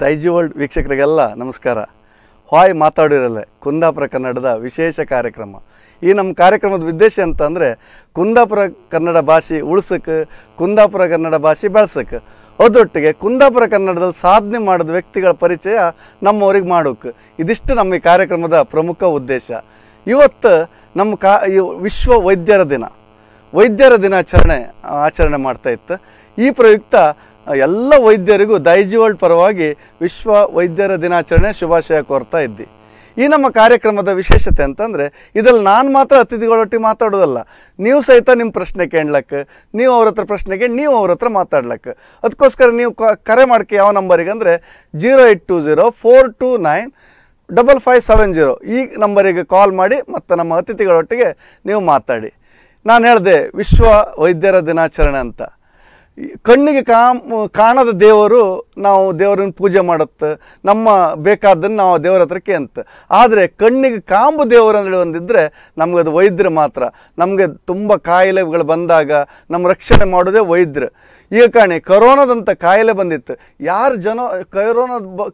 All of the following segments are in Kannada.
ದೈಜಿ ವರ್ಲ್ಡ್ ವೀಕ್ಷಕರಿಗೆಲ್ಲ ನಮಸ್ಕಾರ. ಹಾಯ್ ಮಾತಾಡಿರಲ್ಲ, ಕುಂದಾಪುರ ಕನ್ನಡದ ವಿಶೇಷ ಕಾರ್ಯಕ್ರಮ. ಈ ನಮ್ಮ ಕಾರ್ಯಕ್ರಮದ ಉದ್ದೇಶ ಅಂತಂದರೆ, ಕುಂದಾಪುರ ಕನ್ನಡ ಭಾಷೆ ಉಳ್ಸಕ್ಕೆ ಕುಂದಾಪುರ ಕನ್ನಡ ಭಾಷೆ ಬೆಳ್ಸಕ್ಕೆ ಅದೊಟ್ಟಿಗೆ ಕುಂದಾಪುರ ಕನ್ನಡದಲ್ಲಿ ಸಾಧನೆ ಮಾಡಿದ ವ್ಯಕ್ತಿಗಳ ಪರಿಚಯ ನಮ್ಮವ್ರಿಗೆ ಮಾಡೋಕ್ಕೆ ಇದಿಷ್ಟು ನಮ್ಮ ಈ ಕಾರ್ಯಕ್ರಮದ ಪ್ರಮುಖ ಉದ್ದೇಶ. ಇವತ್ತು ನಮ್ಮ ಕಾ ವಿಶ್ವ ವೈದ್ಯರ ದಿನ. ವೈದ್ಯರ ದಿನಾಚರಣೆ, ಆಚರಣೆ ಮಾಡ್ತಾ ಇತ್ತು. ಈ ಪ್ರಯುಕ್ತ ಎಲ್ಲ ವೈದ್ಯರಿಗೂ ದೈಜಿ ಪರವಾಗಿ ವಿಶ್ವ ವೈದ್ಯರ ದಿನಾಚರಣೆ ಶುಭಾಶಯ ಕೋರ್ತಾ ಇದ್ದಿ. ಈ ನಮ್ಮ ಕಾರ್ಯಕ್ರಮದ ವಿಶೇಷತೆ ಅಂತಂದರೆ, ಇದರಲ್ಲಿ ನಾನು ಮಾತ್ರ ಅತಿಥಿಗಳೊಟ್ಟಿಗೆ ಮಾತಾಡೋದಲ್ಲ. ನೀವು ಸಹಿತ ನಿಮ್ಮ ಪ್ರಶ್ನೆ ಕೇಳಕ್ಕೆ ನೀವು ಅವ್ರ ಹತ್ರ ಪ್ರಶ್ನೆಗೆ ನೀವು ಅವ್ರ ಹತ್ರ ಮಾತಾಡ್ಲಕ್ಕೆ ಅದಕ್ಕೋಸ್ಕರ ನೀವು ಕರೆ ಮಾಡ್ಕೆ ಯಾವ ನಂಬರಿಗೆ ಅಂದರೆ, zero eight two zero four two nine double five seven zero ಈ ನಂಬರಿಗೆ ಕಾಲ್ ಮಾಡಿ ಮತ್ತು ನಮ್ಮ ಅತಿಥಿಗಳೊಟ್ಟಿಗೆ ನೀವು ಮಾತಾಡಿ. ನಾನು ಹೇಳಿದೆ ವಿಶ್ವ ವೈದ್ಯರ ದಿನಾಚರಣೆ ಅಂತ. ಕಣ್ಣಿಗೆ ಕಾಣದ ದೇವರು ನಾವು ದೇವರನ್ನು ಪೂಜೆ ಮಾಡುತ್ತೆ, ನಮ್ಮ ಬೇಕಾದ್ದನ್ನು ನಾವು ದೇವರ ಹತ್ರ ಅಂತ ಆದರೆ ಕಣ್ಣಿಗೆ ಕಾಂಬು ದೇವರು ಅಂತೇಳಿ ಒಂದಿದ್ದರೆ ನಮ್ಗೆ ಅದು ವೈದ್ಯರು ಮಾತ್ರ. ನಮಗೆ ತುಂಬ ಕಾಯಿಲೆಗಳು ಬಂದಾಗ ನಮ್ಮ ರಕ್ಷಣೆ ಮಾಡೋದೇ ವೈದ್ಯರು. ಈಗ ಕಾಣಿ, ಕರೋನಾದಂಥ ಕಾಯಿಲೆ ಬಂದಿತ್ತು. ಯಾರು ಜನ, ಕರೋನಾದ ಬ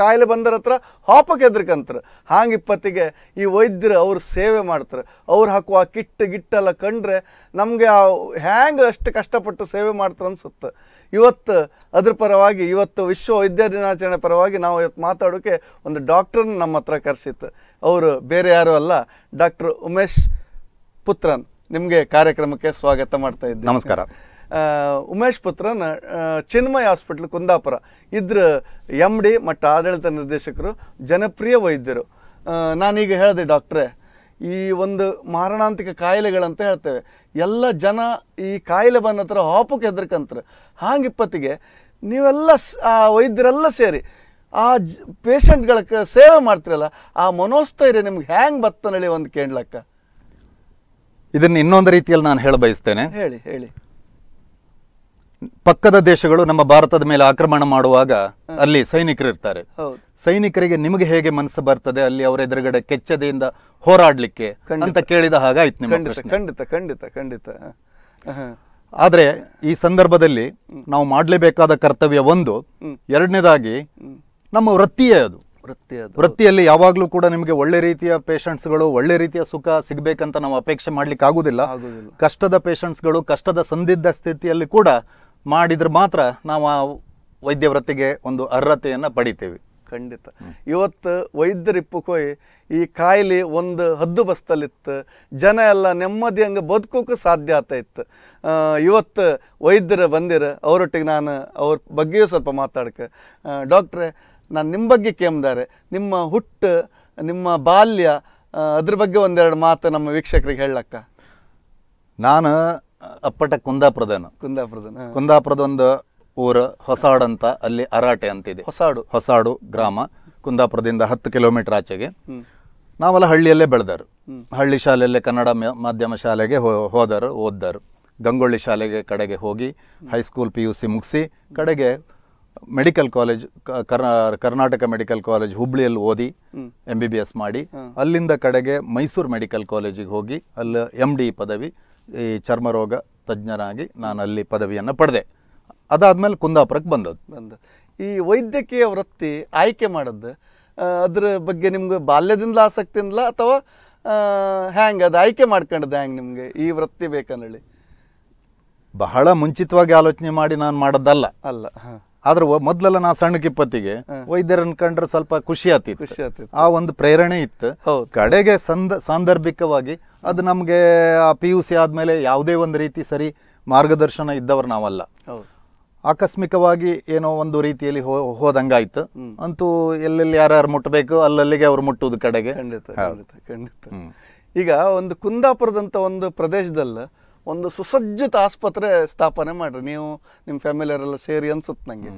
ಕಾಯಿಲೆ ಬಂದರ ಹತ್ರ ಹಾಪಕ್ಕೆ ಹೆದ್ರಕಂತಾರೆ. ಹಾಂಗೆ ಇಪ್ಪತ್ತಿಗೆ ಈ ವೈದ್ಯರು ಅವ್ರು ಸೇವೆ ಮಾಡ್ತಾರೆ. ಅವ್ರು ಹಾಕುವ ಕಿಟ್ ಗಿಟ್ಟೆಲ್ಲ ಕಂಡ್ರೆ ನಮಗೆ ಆ ಹ್ಯಾಂಗೆ ಅಷ್ಟು ಕಷ್ಟಪಟ್ಟು ಸೇವೆ ಮಾಡ್ತಾರೆ ಅನ್ಸುತ್ತೆ. ಇವತ್ತು ಅದ್ರ ಪರವಾಗಿ ಇವತ್ತು ವಿಶ್ವ ವೈದ್ಯ ದಿನಾಚರಣೆ ಪರವಾಗಿ ನಾವು ಇವತ್ತು ಮಾತಾಡೋಕೆ ಒಂದು ಡಾಕ್ಟ್ರನ್ನ ನಮ್ಮ ಹತ್ರ ಕರೆಸಿತ್ತು. ಅವರು ಬೇರೆ ಯಾರೂ ಅಲ್ಲ ಡಾಕ್ಟರ್ ಉಮೇಶ್ ಪುತ್ರನ್. ನಿಮಗೆ ಕಾರ್ಯಕ್ರಮಕ್ಕೆ ಸ್ವಾಗತ ಮಾಡ್ತಾ ಇದ್ದೀನಿ. ನಮಸ್ಕಾರ. ಆ, ಉಮೇಶ್ ಪುತ್ರನ ಚಿನ್ಮಯ ಹಾಸ್ಪಿಟ್ಲ್ ಕುಂದಾಪುರ. ಇದ್ರ ಎಂ ಡಿ ಮತ್ತು ಆಡಳಿತ ನಿರ್ದೇಶಕರು ಜನಪ್ರಿಯ ವೈದ್ಯರು. ನಾನೀಗ ಹೇಳಿದೆ ಡಾಕ್ಟ್ರೇ ಈ ಒಂದು ಮಾರಣಾಂತಿಕ ಕಾಯಿಲೆಗಳಂತ ಹೇಳ್ತೇವೆ. ಎಲ್ಲ ಜನ ಈ ಕಾಯಿಲೆ ಬಂದ ಹತ್ರ ಹಾಪಕ್ಕೆ ಹೆದರ್ಕಂತಾರೆ ಹಾಂಗಿಪ್ಪತ್ತಿಗೆ ನೀವೆಲ್ಲ ಸ್- ಆ ವೈದ್ಯರೆಲ್ಲ ಸೇರಿ ಆ ಜ್ ಪೇಷಂಟ್ಗಳ ಸೇವೆ ಮಾಡ್ತಿರಲ್ಲ ಆ ಮನೋಸ್ಥೈರ್ಯ ನಿಮ್ಗೆ ಹ್ಯಾಂಗೆ ಬತ್ತನಳಿ ಒಂದು ಕೇಳಲಕ್ಕ ಇದನ್ನ ಇನ್ನೊಂದು ರೀತಿಯಲ್ಲಿ ನಾನು ಹೇಳ ಬಯಸ್ತೇನೆ ಹೇಳಿ ಹೇಳಿ. ಪಕ್ಕದ ದೇಶಗಳು ನಮ್ಮ ಭಾರತದ ಮೇಲೆ ಆಕ್ರಮಣ ಮಾಡುವಾಗ ಅಲ್ಲಿ ಸೈನಿಕರು ಇರ್ತಾರೆ. ಸೈನಿಕರಿಗೆ ನಿಮಗೆ ಹೇಗೆ ಮನಸ್ಸು ಬರ್ತದೆ ಅಲ್ಲಿ ಅವರ ಎದುರುಗಡೆ ಕೆಚ್ಚದೆಯಿಂದ ಹೋರಾಡ್ಲಿಕ್ಕೆ ಅಂತ ಕೇಳಿದ ಹಾಗಾಯ್ತು ಖಂಡಿತ ಖಂಡಿತ ಖಂಡಿತ. ಆದ್ರೆ ಈ ಸಂದರ್ಭದಲ್ಲಿ ನಾವು ಮಾಡಲೇಬೇಕಾದ ಕರ್ತವ್ಯ ಒಂದು ಎರಡನೇದಾಗಿ ನಮ್ಮ ವೃತ್ತಿಯೇ ಅದು. ವೃತ್ತಿ ಅದು. ವೃತ್ತಿಯಲ್ಲಿ ಯಾವಾಗಲೂ ಕೂಡ ನಿಮಗೆ ಒಳ್ಳೆ ರೀತಿಯ ಪೇಷಂಟ್ಸ್ಗಳು ಒಳ್ಳೆ ರೀತಿಯ ಸುಖ ಸಿಗಬೇಕಂತ ನಾವು ಅಪೇಕ್ಷೆ ಮಾಡ್ಲಿಕ್ಕೆ ಆಗುದಿಲ್ಲ. ಕಷ್ಟದ ಪೇಷಂಟ್ಸ್ಗಳು ಕಷ್ಟದ ಸಂದಿಗ್ಧ ಸ್ಥಿತಿಯಲ್ಲಿ ಕೂಡ ಮಾಡಿದ್ರೆ ಮಾತ್ರ ನಾವು ಆ ವೈದ್ಯ ವೃತ್ತಿಗೆ ಒಂದು ಅರ್ಹತೆಯನ್ನು ಪಡಿತೇವೆ. ಖಂಡಿತ. ಇವತ್ತು ವೈದ್ಯರಿಪ್ಪುಕೋಯ್ ಈ ಕಾಯಿಲೆ ಒಂದು ಹದ್ದು ಬಸ್ತಲಿತ್ತು ಜನ ಎಲ್ಲ ನೆಮ್ಮದಿ ಹಂಗೆ ಬದುಕೋಕೆ ಸಾಧ್ಯ ಆತಾಯಿತ್ತು ಆ, ಇವತ್ತು ವೈದ್ಯರು ಬಂದಿರ ಅವರೊಟ್ಟಿಗೆ ನಾನು ಅವ್ರ ಬಗ್ಗೆಯೂ ಸ್ವಲ್ಪ ಮಾತಾಡ್ಕೆ. ಡಾಕ್ಟ್ರೆ ನಾನು ನಿಮ್ಮ ಬಗ್ಗೆ ಕೇಮ್ದಾರೆ. ನಿಮ್ಮ ಹುಟ್ಟು ನಿಮ್ಮ ಬಾಲ್ಯ ಅದ್ರ ಬಗ್ಗೆ ಒಂದೆರಡು ಮಾತು ನಮ್ಮ ವೀಕ್ಷಕರಿಗೆ ಹೇಳಕ್ಕ ನಾನು ಅಪ್ಪಟ ಕುಂದಾಪುರದನು. ಕುಂದಾಪುರದನ. ಕುಂದಾಪುರದ ಒಂದು ಊರು ಹೊಸಾಡ್ ಅಂತ ಅಲ್ಲಿ ಅರಾಟೆ ಅಂತಿದೆ. ಹೊಸಾಡು. ಹೊಸಾಡು ಗ್ರಾಮ ಕುಂದಾಪುರದಿಂದ ಹತ್ತು ಕಿಲೋಮೀಟರ್ ಆಚೆಗೆ. ನಾವೆಲ್ಲ ಹಳ್ಳಿಯಲ್ಲೇ ಬೆಳೆದರು ಹಳ್ಳಿ ಶಾಲೆಯಲ್ಲೇ ಕನ್ನಡ ಮಾಧ್ಯಮ ಶಾಲೆಗೆ ಹೋದರು ಓದ್ದರು. ಗಂಗೊಳ್ಳಿ ಶಾಲೆಗೆ ಕಡೆಗೆ ಹೋಗಿ ಹೈಸ್ಕೂಲ್ ಪಿ ಯು ಸಿ ಮುಗಿಸಿ ಕಡೆಗೆ medical college Karnataka medical college ಹುಬ್ಳಿಯಲ್ಲಿ ಓದಿ ಎಂ ಬಿ ಬಿ ಎಸ್ ಮಾಡಿ ಅಲ್ಲಿಂದ ಕಡೆಗೆ ಮೈಸೂರು ಮೆಡಿಕಲ್ ಕಾಲೇಜಿಗೆ ಹೋಗಿ ಅಲ್ಲಿ ಎಂ ಡಿ ಪದವಿ ಈ ಚರ್ಮರೋಗ ತಜ್ಞರಾಗಿ ನಾನು ಅಲ್ಲಿ ಪದವಿಯನ್ನು ಪಡೆದೆ. ಅದಾದಮೇಲೆ ಕುಂದಾಪುರಕ್ಕೆ ಬಂದದ್ದು. ಬಂದ ಈ ವೈದ್ಯಕೀಯ ವೃತ್ತಿ ಆಯ್ಕೆ ಮಾಡದ್ದು ಅದ್ರ ಬಗ್ಗೆ ನಿಮ್ಗೆ ಬಾಲ್ಯದಿಂದ ಆಸಕ್ತಿಯಿಂದಲ ಅಥವಾ ಹ್ಯಾಂಗ್ ಅದು ಆಯ್ಕೆ ಮಾಡ್ಕೊಂಡದ್ದು ಹ್ಯಾಂಗ್ ನಿಮ್ಗೆ ಈ ವೃತ್ತಿ ಬೇಕಂದೇಳಿ ಬಹಳ ಮುಂಚಿತವಾಗಿ ಆಲೋಚನೆ ಮಾಡಿ ನಾನು ಮಾಡದ್ದಲ್ಲ ಅಲ್ಲ. ಆದ್ರೆ ಮೊದ್ಲೆಲ್ಲ ನಾ ಸಣ್ಣ ಕಿಪ್ಪತ್ತಿಗೆ ವೈದ್ಯರನ್ನ ಕಂಡ್ರೆ ಸ್ವಲ್ಪ ಖುಷಿ ಆತಿ ಖುಷಿ ಆತಿ ಆ ಒಂದು ಪ್ರೇರಣೆ ಇತ್ತು. ಹೌದು. ಕಡೆಗೆ ಸಂದ ಸಾಂದರ್ಭಿಕವಾಗಿ ಅದು ನಮಗೆ ಆ ಪಿ ಯು ಸಿ ಆದಮೇಲೆ ಯಾವುದೇ ಒಂದು ರೀತಿ ಸರಿ ಮಾರ್ಗದರ್ಶನ ಇದ್ದವರು ನಾವಲ್ಲ. ಆಕಸ್ಮಿಕವಾಗಿ ಏನೋ ಒಂದು ರೀತಿಯಲ್ಲಿ ಹೋ ಹೋದಂಗಾಯ್ತು. ಅಂತೂ ಎಲ್ಲೆಲ್ಲಿ ಯಾರ್ಯಾರು ಮುಟ್ಟಬೇಕು ಅಲ್ಲಲ್ಲಿಗೆ ಅವ್ರು ಮುಟ್ಟುವುದು ಕಡೆಗೆ. ಖಂಡಿತ ಖಂಡಿತ ಖಂಡಿತ. ಈಗ ಒಂದು ಕುಂದಾಪುರದಂಥ ಒಂದು ಪ್ರದೇಶದಲ್ಲಿ ಒಂದು ಸುಸಜ್ಜಿತ ಆಸ್ಪತ್ರೆ ಸ್ಥಾಪನೆ ಮಾಡ್ರಿ. ನೀವು ನಿಮ್ಮ ಫ್ಯಾಮಿಲಿಯರೆಲ್ಲ ಸೇರಿ ಅನ್ಸುತ್ತೆ ನನಗೆ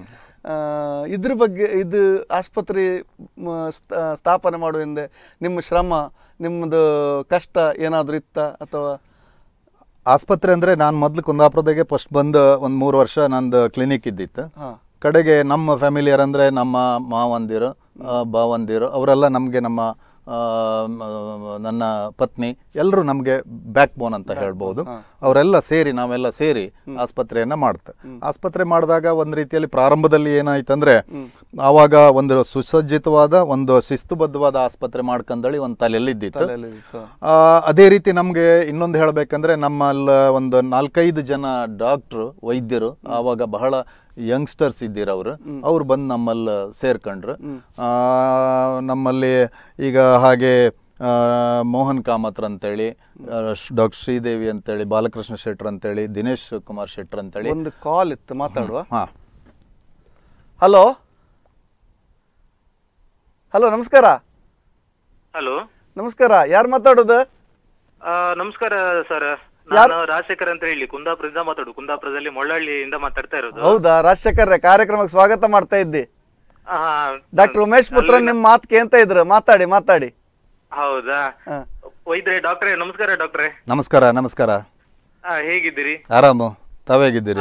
ಇದ್ರ ಬಗ್ಗೆ ಇದು ಆಸ್ಪತ್ರೆ ಸ್ಥಾಪನೆ ಮಾಡುವ ಹಿಂದೆ ನಿಮ್ಮ ಶ್ರಮ ನಿಮ್ಮದು ಕಷ್ಟ ಏನಾದರೂ ಇತ್ತ ಅಥವಾ? ಆಸ್ಪತ್ರೆ ಅಂದ್ರೆ ನಾನು ಮೊದಲು ಕುಂದಾಪುರದಾಗೆ ಫಸ್ಟ್ ಬಂದು ಒಂದು ಮೂರು ವರ್ಷ ನಂದು ಕ್ಲಿನಿಕ್ ಇದ್ದಿತ್ತು. ಕಡೆಗೆ ನಮ್ಮ ಫ್ಯಾಮಿಲಿಯರ್ ಅಂದರೆ ನಮ್ಮ ಮಾವಂದಿರು ಬಾವಂದಿರು ಭಾವಂದಿರು ಅವರೆಲ್ಲ ನಮಗೆ ನಮ್ಮ ನನ್ನ ಪತ್ನಿ ಎಲ್ಲರೂ ನಮಗೆ ಬ್ಯಾಕ್ ಬೋನ್ ಅಂತ ಹೇಳ್ಬೋದು. ಅವರೆಲ್ಲ ಸೇರಿ ನಾವೆಲ್ಲ ಸೇರಿ ಆಸ್ಪತ್ರೆಯನ್ನ ಮಾಡ್ತೆ. ಆಸ್ಪತ್ರೆ ಮಾಡಿದಾಗ ಒಂದು ರೀತಿಯಲ್ಲಿ ಪ್ರಾರಂಭದಲ್ಲಿ ಏನಾಯ್ತಂದ್ರೆ ಆವಾಗ ಒಂದು ಸುಸಜ್ಜಿತವಾದ ಒಂದು ಶಿಸ್ತುಬದ್ಧವಾದ ಆಸ್ಪತ್ರೆ ಮಾಡ್ಕಂದಳಿ ಒಂದು ತಲೆಯಲ್ಲಿದ್ದಿತ್ತು. ಅದೇ ರೀತಿ ನಮಗೆ ಇನ್ನೊಂದು ಹೇಳಬೇಕಂದ್ರೆ ನಮ್ಮಲ್ಲಿ ಒಂದು ನಾಲ್ಕೈದು ಜನ ಡಾಕ್ಟ್ರು ವೈದ್ಯರು ಆವಾಗ ಬಹಳ ಯಂಗ್ಸ್ಟರ್ಸ್ ಇದ್ದೀರವರು ಅವ್ರು ಬಂದು ನಮ್ಮಲ್ಲಿ ಸೇರ್ಕೊಂಡ್ರು. ನಮ್ಮಲ್ಲಿ ಈಗ ಹಾಗೆ ಮೋಹನ್ ಕಾಮತ್ರ ಅಂತೇಳಿ ಡಾಕ್ಟರ್ ಶ್ರೀದೇವಿ ಅಂತೇಳಿ ಬಾಲಕೃಷ್ಣ ಶೆಟ್ರ್ ಅಂತೇಳಿ ದಿನೇಶ್ ಕುಮಾರ್ ಶೆಟ್ರ್ ಅಂತೇಳಿ. ಒಂದು ಕಾಲ್ ಇತ್ತು ಮಾತಾಡುವ. ಹಾಂ. ಹಲೋ ಹಲೋ ನಮಸ್ಕಾರ. ಹಲೋ ನಮಸ್ಕಾರ ಯಾರು ಮಾತಾಡೋದು? ನಮಸ್ಕಾರ ಸರ್ ನಾನು ರಾಜಶೇಖರ್ ಅಂತ ಹೇಳಿ ಕುಂದಾಪುರದಿಂದ ಮಾತಾಡು ಕುಂದಾಪುರದಲ್ಲಿ ಮೊಳ್ಳಹಳ್ಳಿಯಿಂದ ಮಾತಾಡ್ತಾ ಇರೋದು. ಹೌದಾ? ರಾಜಶೇಖರ್ ಕಾರ್ಯಕ್ರಮಕ್ಕೆ ಸ್ವಾಗತ ಮಾಡ್ತಾ ಇದ್ದಿ. ಡಾಕ್ಟರ್ ಉಮೇಶ್ ಪುತ್ರ ನಿಮ್ ಮಾತು ಕೇಂತ ಇದ್ರು. ಮಾತಾಡಿ ಮಾತಾಡಿ. ಹೌದಾ. ವೈದ್ಯರೇ ಡಾಕ್ಟ್ರೇ ನಮಸ್ಕಾರ ಡಾಕ್ಟ್ರೇ. ನಮಸ್ಕಾರ ನಮಸ್ಕಾರ. ಹೇಗಿದ್ದೀರಿ? ಆರಾಮು. ತಾವೇಗಿದ್ದೀರಿ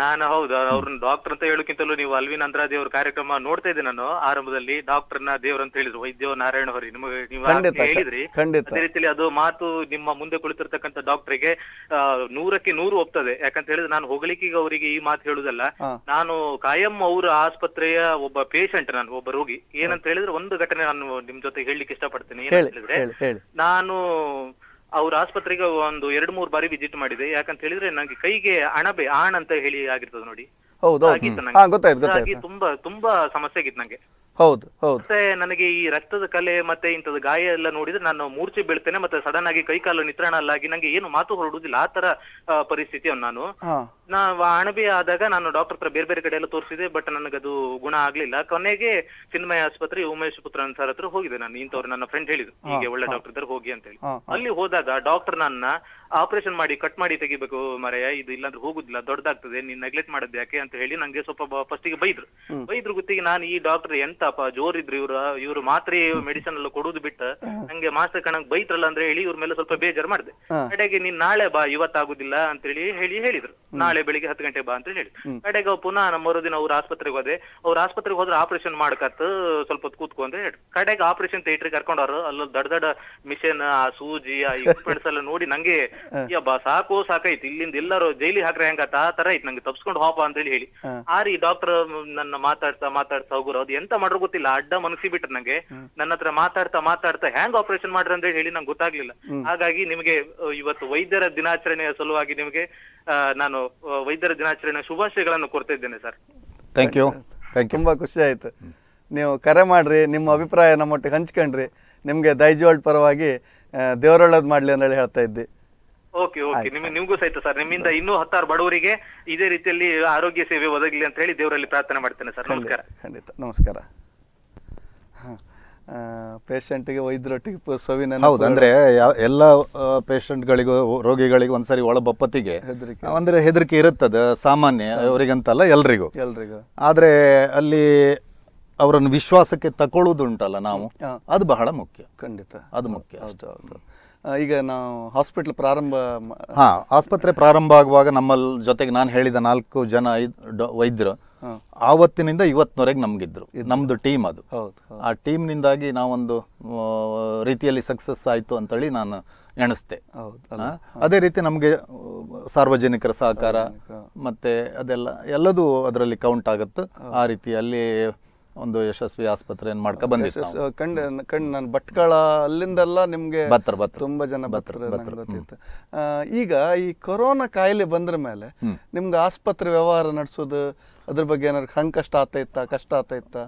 ನಾನು ಹೌದು ಅವ್ರನ್ನ ಡಾಕ್ಟರ್ ಅಂತ ಹೇಳೋಕ್ಕಿಂತಲೂ ನೀವು ಅಲ್ವಿನ್ ಅಂದ್ರಾದಿ ಅವ್ರ ಕಾರ್ಯಕ್ರಮ ನೋಡ್ತಾ ಇದ್ದೆ ನಾನು ಆರಂಭದಲ್ಲಿ. ಡಾಕ್ಟರ್ನ ದೇವ್ರ ಅಂತ ಹೇಳಿದ್ರು ವೈದ್ಯ ನಾರಾಯಣ ಹೊರಿ ನಿಮಗೆ ನೀವು ಹೇಳಿದ್ರಿ. ಅದೇ ರೀತಿಯಲ್ಲಿ ಅದು ಮಾತು ನಿಮ್ಮ ಮುಂದೆ ಕುಳಿತಿರ್ತಕ್ಕಂಥ ಡಾಕ್ಟರ್ಗೆ ನೂರಕ್ಕೆ ನೂರು ಒಪ್ತದೆ. ಯಾಕಂತ ಹೇಳಿದ್ರೆ ನಾನು ಹೊಗಳಿಕೆ ಅವರಿಗೆ ಈ ಮಾತು ಹೇಳುದಲ್ಲ ನಾನು ಕಾಯಂ ಅವರ ಆಸ್ಪತ್ರೆಯ ಒಬ್ಬ ಪೇಷಂಟ್ ನಾನು ಒಬ್ಬ ರೋಗಿ. ಏನಂತ ಹೇಳಿದ್ರೆ ಒಂದು ಘಟನೆ ನಾನು ನಿಮ್ ಜೊತೆ ಹೇಳಲಿಕ್ಕೆ ಇಷ್ಟಪಡ್ತೇನೆ. ಏನಂತ ಹೇಳಿದ್ರೆ ಹೇಳಿ ಹೇಳಿ. ನಾನು ಅವ್ರ ಆಸ್ಪತ್ರೆಗೆ ಒಂದು ಎರಡು ಮೂರು ಬಾರಿ ವಿಸಿಟ್ ಮಾಡಿದೆ. ಯಾಕಂತ ಹೇಳಿದ್ರೆ ನಂಗೆ ಕೈಗೆ ಅಣಬೆ ಆಣ್ ಅಂತ ಹೇಳಿ ಆಗಿರ್ತದೆ ನೋಡಿ. ಹೌದು ಗೊತ್ತಾಯ್ತು ತುಂಬಾ ತುಂಬಾ ಸಮಸ್ಯೆ ಆಗಿತ್ತು ನಂಗೆ. ಹೌದು ಹೌದು. ಮತ್ತೆ ನನಗೆ ಈ ರಕ್ತದ ಕಲೆ ಮತ್ತೆ ಇಂಥದ್ದು ಗಾಯ ಎಲ್ಲ ನೋಡಿದ್ರೆ ನಾನು ಮೂರ್ಛೆ ಬೀಳ್ತೇನೆ ಮತ್ತೆ ಸಡನ್ ಆಗಿ ಕೈ ಕಾಲು ನಿತ್ರಾಣ ಅಲ್ಲಾಗಿ ನಂಗೆ ಏನು ಮಾತು ಹೊರಡುದಿಲ್ಲ. ಆ ತರ ಪರಿಸ್ಥಿತಿಯನ್ನು ಪರಿಸ್ಥಿತಿ ನಾನು. ನಾವು ನಾ ಅಣಬೆ ಆದಾಗ ನಾನು ಡಾಕ್ಟರ್ ಹತ್ರ ಬೇರೆ ಬೇರೆ ಕಡೆ ಎಲ್ಲ ತೋರಿಸಿದೆ ಬಟ್ ನನಗದು ಗುಣ ಆಗ್ಲಿಲ್ಲ. ಕೊನೆಗೆ ಚಿನ್ಮಯ ಆಸ್ಪತ್ರೆ ಉಮೇಶ್ ಪುತ್ರ ಸರ್ ಹತ್ರ ಹೋಗಿದೆ ನಾನು. ಇಂಥವ್ರು ನನ್ನ ಫ್ರೆಂಡ್ ಹೇಳಿದ್ರು. ಹೀಗೆ ಒಳ್ಳೆ ಡಾಕ್ಟರ್ ಇದ್ದಾರೆ ಹೋಗಿ ಅಂತ ಹೇಳಿ. ಅಲ್ಲಿ ಹೋದಾಗ ಡಾಕ್ಟರ್ ನನ್ನ ಆಪರೇಷನ್ ಮಾಡಿ ಕಟ್ ಮಾಡಿ ತೆಗಿಬೇಕು ಮರೆಯ ಇದು ಇಲ್ಲಾಂದ್ರೆ ಹೋಗುದಿಲ್ಲ ದೊಡ್ಡದಾಗ್ತದೆ ನೀನ್ ನೆಗ್ಲೆಕ್ಟ್ ಮಾಡೋದು ಯಾಕೆ? ಅಂತ ಹೇಳಿ ನಂಗೆ ಸ್ವಲ್ಪ ಫಸ್ಟಿಗೆ ಬೈದ್ರು. ಬೈದ್ರು ಗೊತ್ತಿಗೆ ನಾನು ಈ ಡಾಕ್ಟರ್ ಎಂತಪ್ಪ ಜೋರಿದ್ರು ಇವ್ರ ಇವ್ರು ಮಾತ್ರೆ ಮೆಡಿಸನ್ ಎಲ್ಲ ಕೊಡುದು ಬಿಟ್ಟ ನಂಗೆ ಮಾಸ್ಟರ್ ಕಣಕ್ ಬೈತ್ರಲ್ಲ ಅಂದ್ರೆ ಹೇಳಿ ಇವ್ರ ಮೇಲೆ ಸ್ವಲ್ಪ ಬೇಜಾರ್ ಮಾಡಿದೆ. ಕಡೆಗೆ ನೀನ್ ನಾಳೆ ಬಾ ಇವತ್ತಾಗುದಿಲ್ಲ ಅಂತ ಹೇಳಿ ಹೇಳಿ ಹೇಳಿದ್ರು. ನಾಳೆ ಬೆಳಿಗ್ಗೆ ಹತ್ತು ಗಂಟೆ ಬಾ ಅಂತ ಹೇಳಿ. ಕಡೆಗೆ ಪುನಃ ನಮ್ಮ ಮರುದಿನ ಅವ್ರ ಆಸ್ಪತ್ರೆಗೆ ಹೋದೆ. ಅವ್ರ ಆಸ್ಪತ್ರೆಗೆ ಹೋದ್ರೆ ಆಪರೇಷನ್ ಮಾಡ್ಕತ್ ಸ್ವಲ್ಪ ಕೂತ್ಕೊ ಅಂತ ಹೇಳಿ ಕಡೆಗೆ ಆಪರೇಷನ್ ಥಿಯೇಟರ್ ಕರ್ಕೊಂಡವ್ರು ಅಲ್ಲಿ ದೊಡ್ಡ ದೊಡ್ಡ ಮಿಷನ್ ಆ ಸೂಜಿ ಆ ಇಕ್ವಿಪ್ಮೆಂಟ್ಸ್ ಎಲ್ಲ ನೋಡಿ ನಂಗೆ ಬಾ ಸಾಕು ಸಾಕಾಯ್ತು. ಇಲ್ಲಿಂದ ಎಲ್ಲರೂ ಜೈಲಿ ಹಾಕ್ರೆ ಹೆಂಗತ್ತ ಆ ತರ ಆಯ್ತು ನಂಗೆ ತಪ್ಸ್ಕೊಂಡು ಹೋಪ ಅಂತ ಹೇಳಿ ಹೇಳಿ. ರೀ ಡಾಕ್ಟರ್ ನನ್ನ ಮಾತಾಡ್ತಾ ಮಾತಾಡ್ತಾ ಹೋಗುರು. ಅದು ಎಂತ ಮಾಡ್ರು ಗೊತ್ತಿಲ್ಲ ಅಡ್ಡ ಮನಸ್ಸಿ ಬಿಟ್ರು ನಂಗೆ ನನ್ನ ಹತ್ರ ಮಾತಾಡ್ತಾ ಮಾತಾಡ್ತಾ ಹ್ಯಾಂಗ್ ಆಪರೇಷನ್ ಮಾಡ್ರಿ ಅಂತ ಹೇಳಿ ನಂಗೆ ಗೊತ್ತಾಗ್ಲಿಲ್ಲ. ಹಾಗಾಗಿ ನಿಮಗೆ ಇವತ್ತು ವೈದ್ಯರ ದಿನಾಚರಣೆಯ ಸಲುವಾಗಿ ನಿಮಗೆ ನಾನು ವೈದ್ಯರ ದಿನಾಚರಣೆಯ ಶುಭಾಶಯಗಳನ್ನು ಕೊಡ್ತಾ ಇದ್ದೇನೆ sir. Thank you thank you ತುಂಬ ಖುಷಿ ಆಯ್ತು. ನೀವು ಕರೆ ಮಾಡ್ರಿ ನಿಮ್ಮ ಅಭಿಪ್ರಾಯ ನಮ್ಮೊಟ್ಟಿಗೆ ಹಂಚ್ಕೊಂಡ್ರಿ ನಿಮಗೆ ದೈಜೋಳ್ ಪರವಾಗಿ ದೇವರೊಳ್ಳದ್ ಮಾಡ್ಲಿ ಅಂತ ಹೇಳ್ತಾ ಇದ್ದಿ. Okay okay. ನಿಮ್ಗೆ ನಿಮ್ಗೂ ಸಹಿತ ಸರ್. ನಿಮ್ಮಿಂದ ಇನ್ನೂ ಹತ್ತಾರು ಬಡವರಿಗೆ ಇದೇ ರೀತಿಯಲ್ಲಿ ಆರೋಗ್ಯ ಸೇವೆ ಒದಗಲಿ ಅಂತ ಹೇಳಿ ದೇವರಲ್ಲಿ ಪ್ರಾರ್ಥನೆ ಮಾಡ್ತೇನೆ ಸರ್. ನಮಸ್ಕಾರ. ಖಂಡಿತ. ನಮಸ್ಕಾರ. ಪೇಷಂಟಿಗೆ ವೈದ್ಯರೊಟ್ಟಿಗೆ ಸವಿನ ಹೌದು ಅಂದ್ರೆ ಎಲ್ಲ ಪೇಷಂಟ್ಗಳಿಗೂ ರೋಗಿಗಳಿಗೂ ಒಂದ್ಸರಿ ಒಳಬಪ್ಪತ್ತಿಗೆ ಹೆದರಿಕೆ. ಅಂದ್ರೆ ಹೆದರಿಕೆ ಇರುತ್ತದೆ ಸಾಮಾನ್ಯ ಅವರಿಗಂತಲ್ಲ ಎಲ್ರಿಗೂ. ಎಲ್ರಿಗೂ. ಆದರೆ ಅಲ್ಲಿ ಅವರನ್ನು ವಿಶ್ವಾಸಕ್ಕೆ ತಗೊಳ್ಳೋದುಂಟಲ್ಲ ನಾವು. ಅದು ಬಹಳ ಮುಖ್ಯ. ಖಂಡಿತ. ಅದು ಮುಖ್ಯ ಹೌದು ಹೌದು. ಈಗ ನಾವು ಹಾಸ್ಪಿಟ್ಲ್ ಪ್ರಾರಂಭ ಹಾಂ ಆಸ್ಪತ್ರೆ ಪ್ರಾರಂಭ ಆಗುವಾಗ ನಮ್ಮ ಜೊತೆಗೆ ನಾನು ಹೇಳಿದ ನಾಲ್ಕು ಜನ ಐದು ವೈದ್ಯರು. ಆವತ್ತಿನಿಂದ ಇವತ್ತಿನವರೆಗೆ ನಮ್ಗಿದ್ರು. ನಮ್ದು ಟೀಮ್ ಅದು. ಆ ಟೀಮ್ನಿಂದಾಗಿ ನಾವೊಂದು ರೀತಿಯಲ್ಲಿ ಸಕ್ಸಸ್ ಆಯಿತು ಅಂತೇಳಿ ನಾನು ಎಣಿಸ್ತೆ ಅದೇ ರೀತಿ ನಮಗೆ ಸಾರ್ವಜನಿಕರ ಸಹಕಾರ ಮತ್ತೆ ಅದೆಲ್ಲ ಎಲ್ಲದೂ ಅದರಲ್ಲಿ ಕೌಂಟ್ ಆಗುತ್ತೆ. ಆ ರೀತಿಯಲ್ಲಿ ಒಂದು ಯಶಸ್ವಿ ಆಸ್ಪತ್ರೆಯನ್ನು ಮಾಡ್ಕೊ ಬಂದಿತ್ತು ಕಂಡ ನಾನು ಭಟ್ಕಳ ಅಲ್ಲಿಂದೆಲ್ಲ ನಿಮ್ಗೆ ಬತ್ರ ಬತ್ರ ತುಂಬಾ ಜನ ಬತ್ರ ಗೊತ್ತಿತ್ತು. ಈಗ ಈ ಕೊರೋನಾ ಕಾಯಿಲೆ ಬಂದ್ರ ಮೇಲೆ ನಿಮ್ಗೆ ಆಸ್ಪತ್ರೆ ವ್ಯವಹಾರ ನಡೆಸೋದು ಅದ್ರ ಬಗ್ಗೆ ಏನಾದ್ರು ಸಂಕಷ್ಟ ಇತ್ತ ಕಷ್ಟ ಆತೈತಾ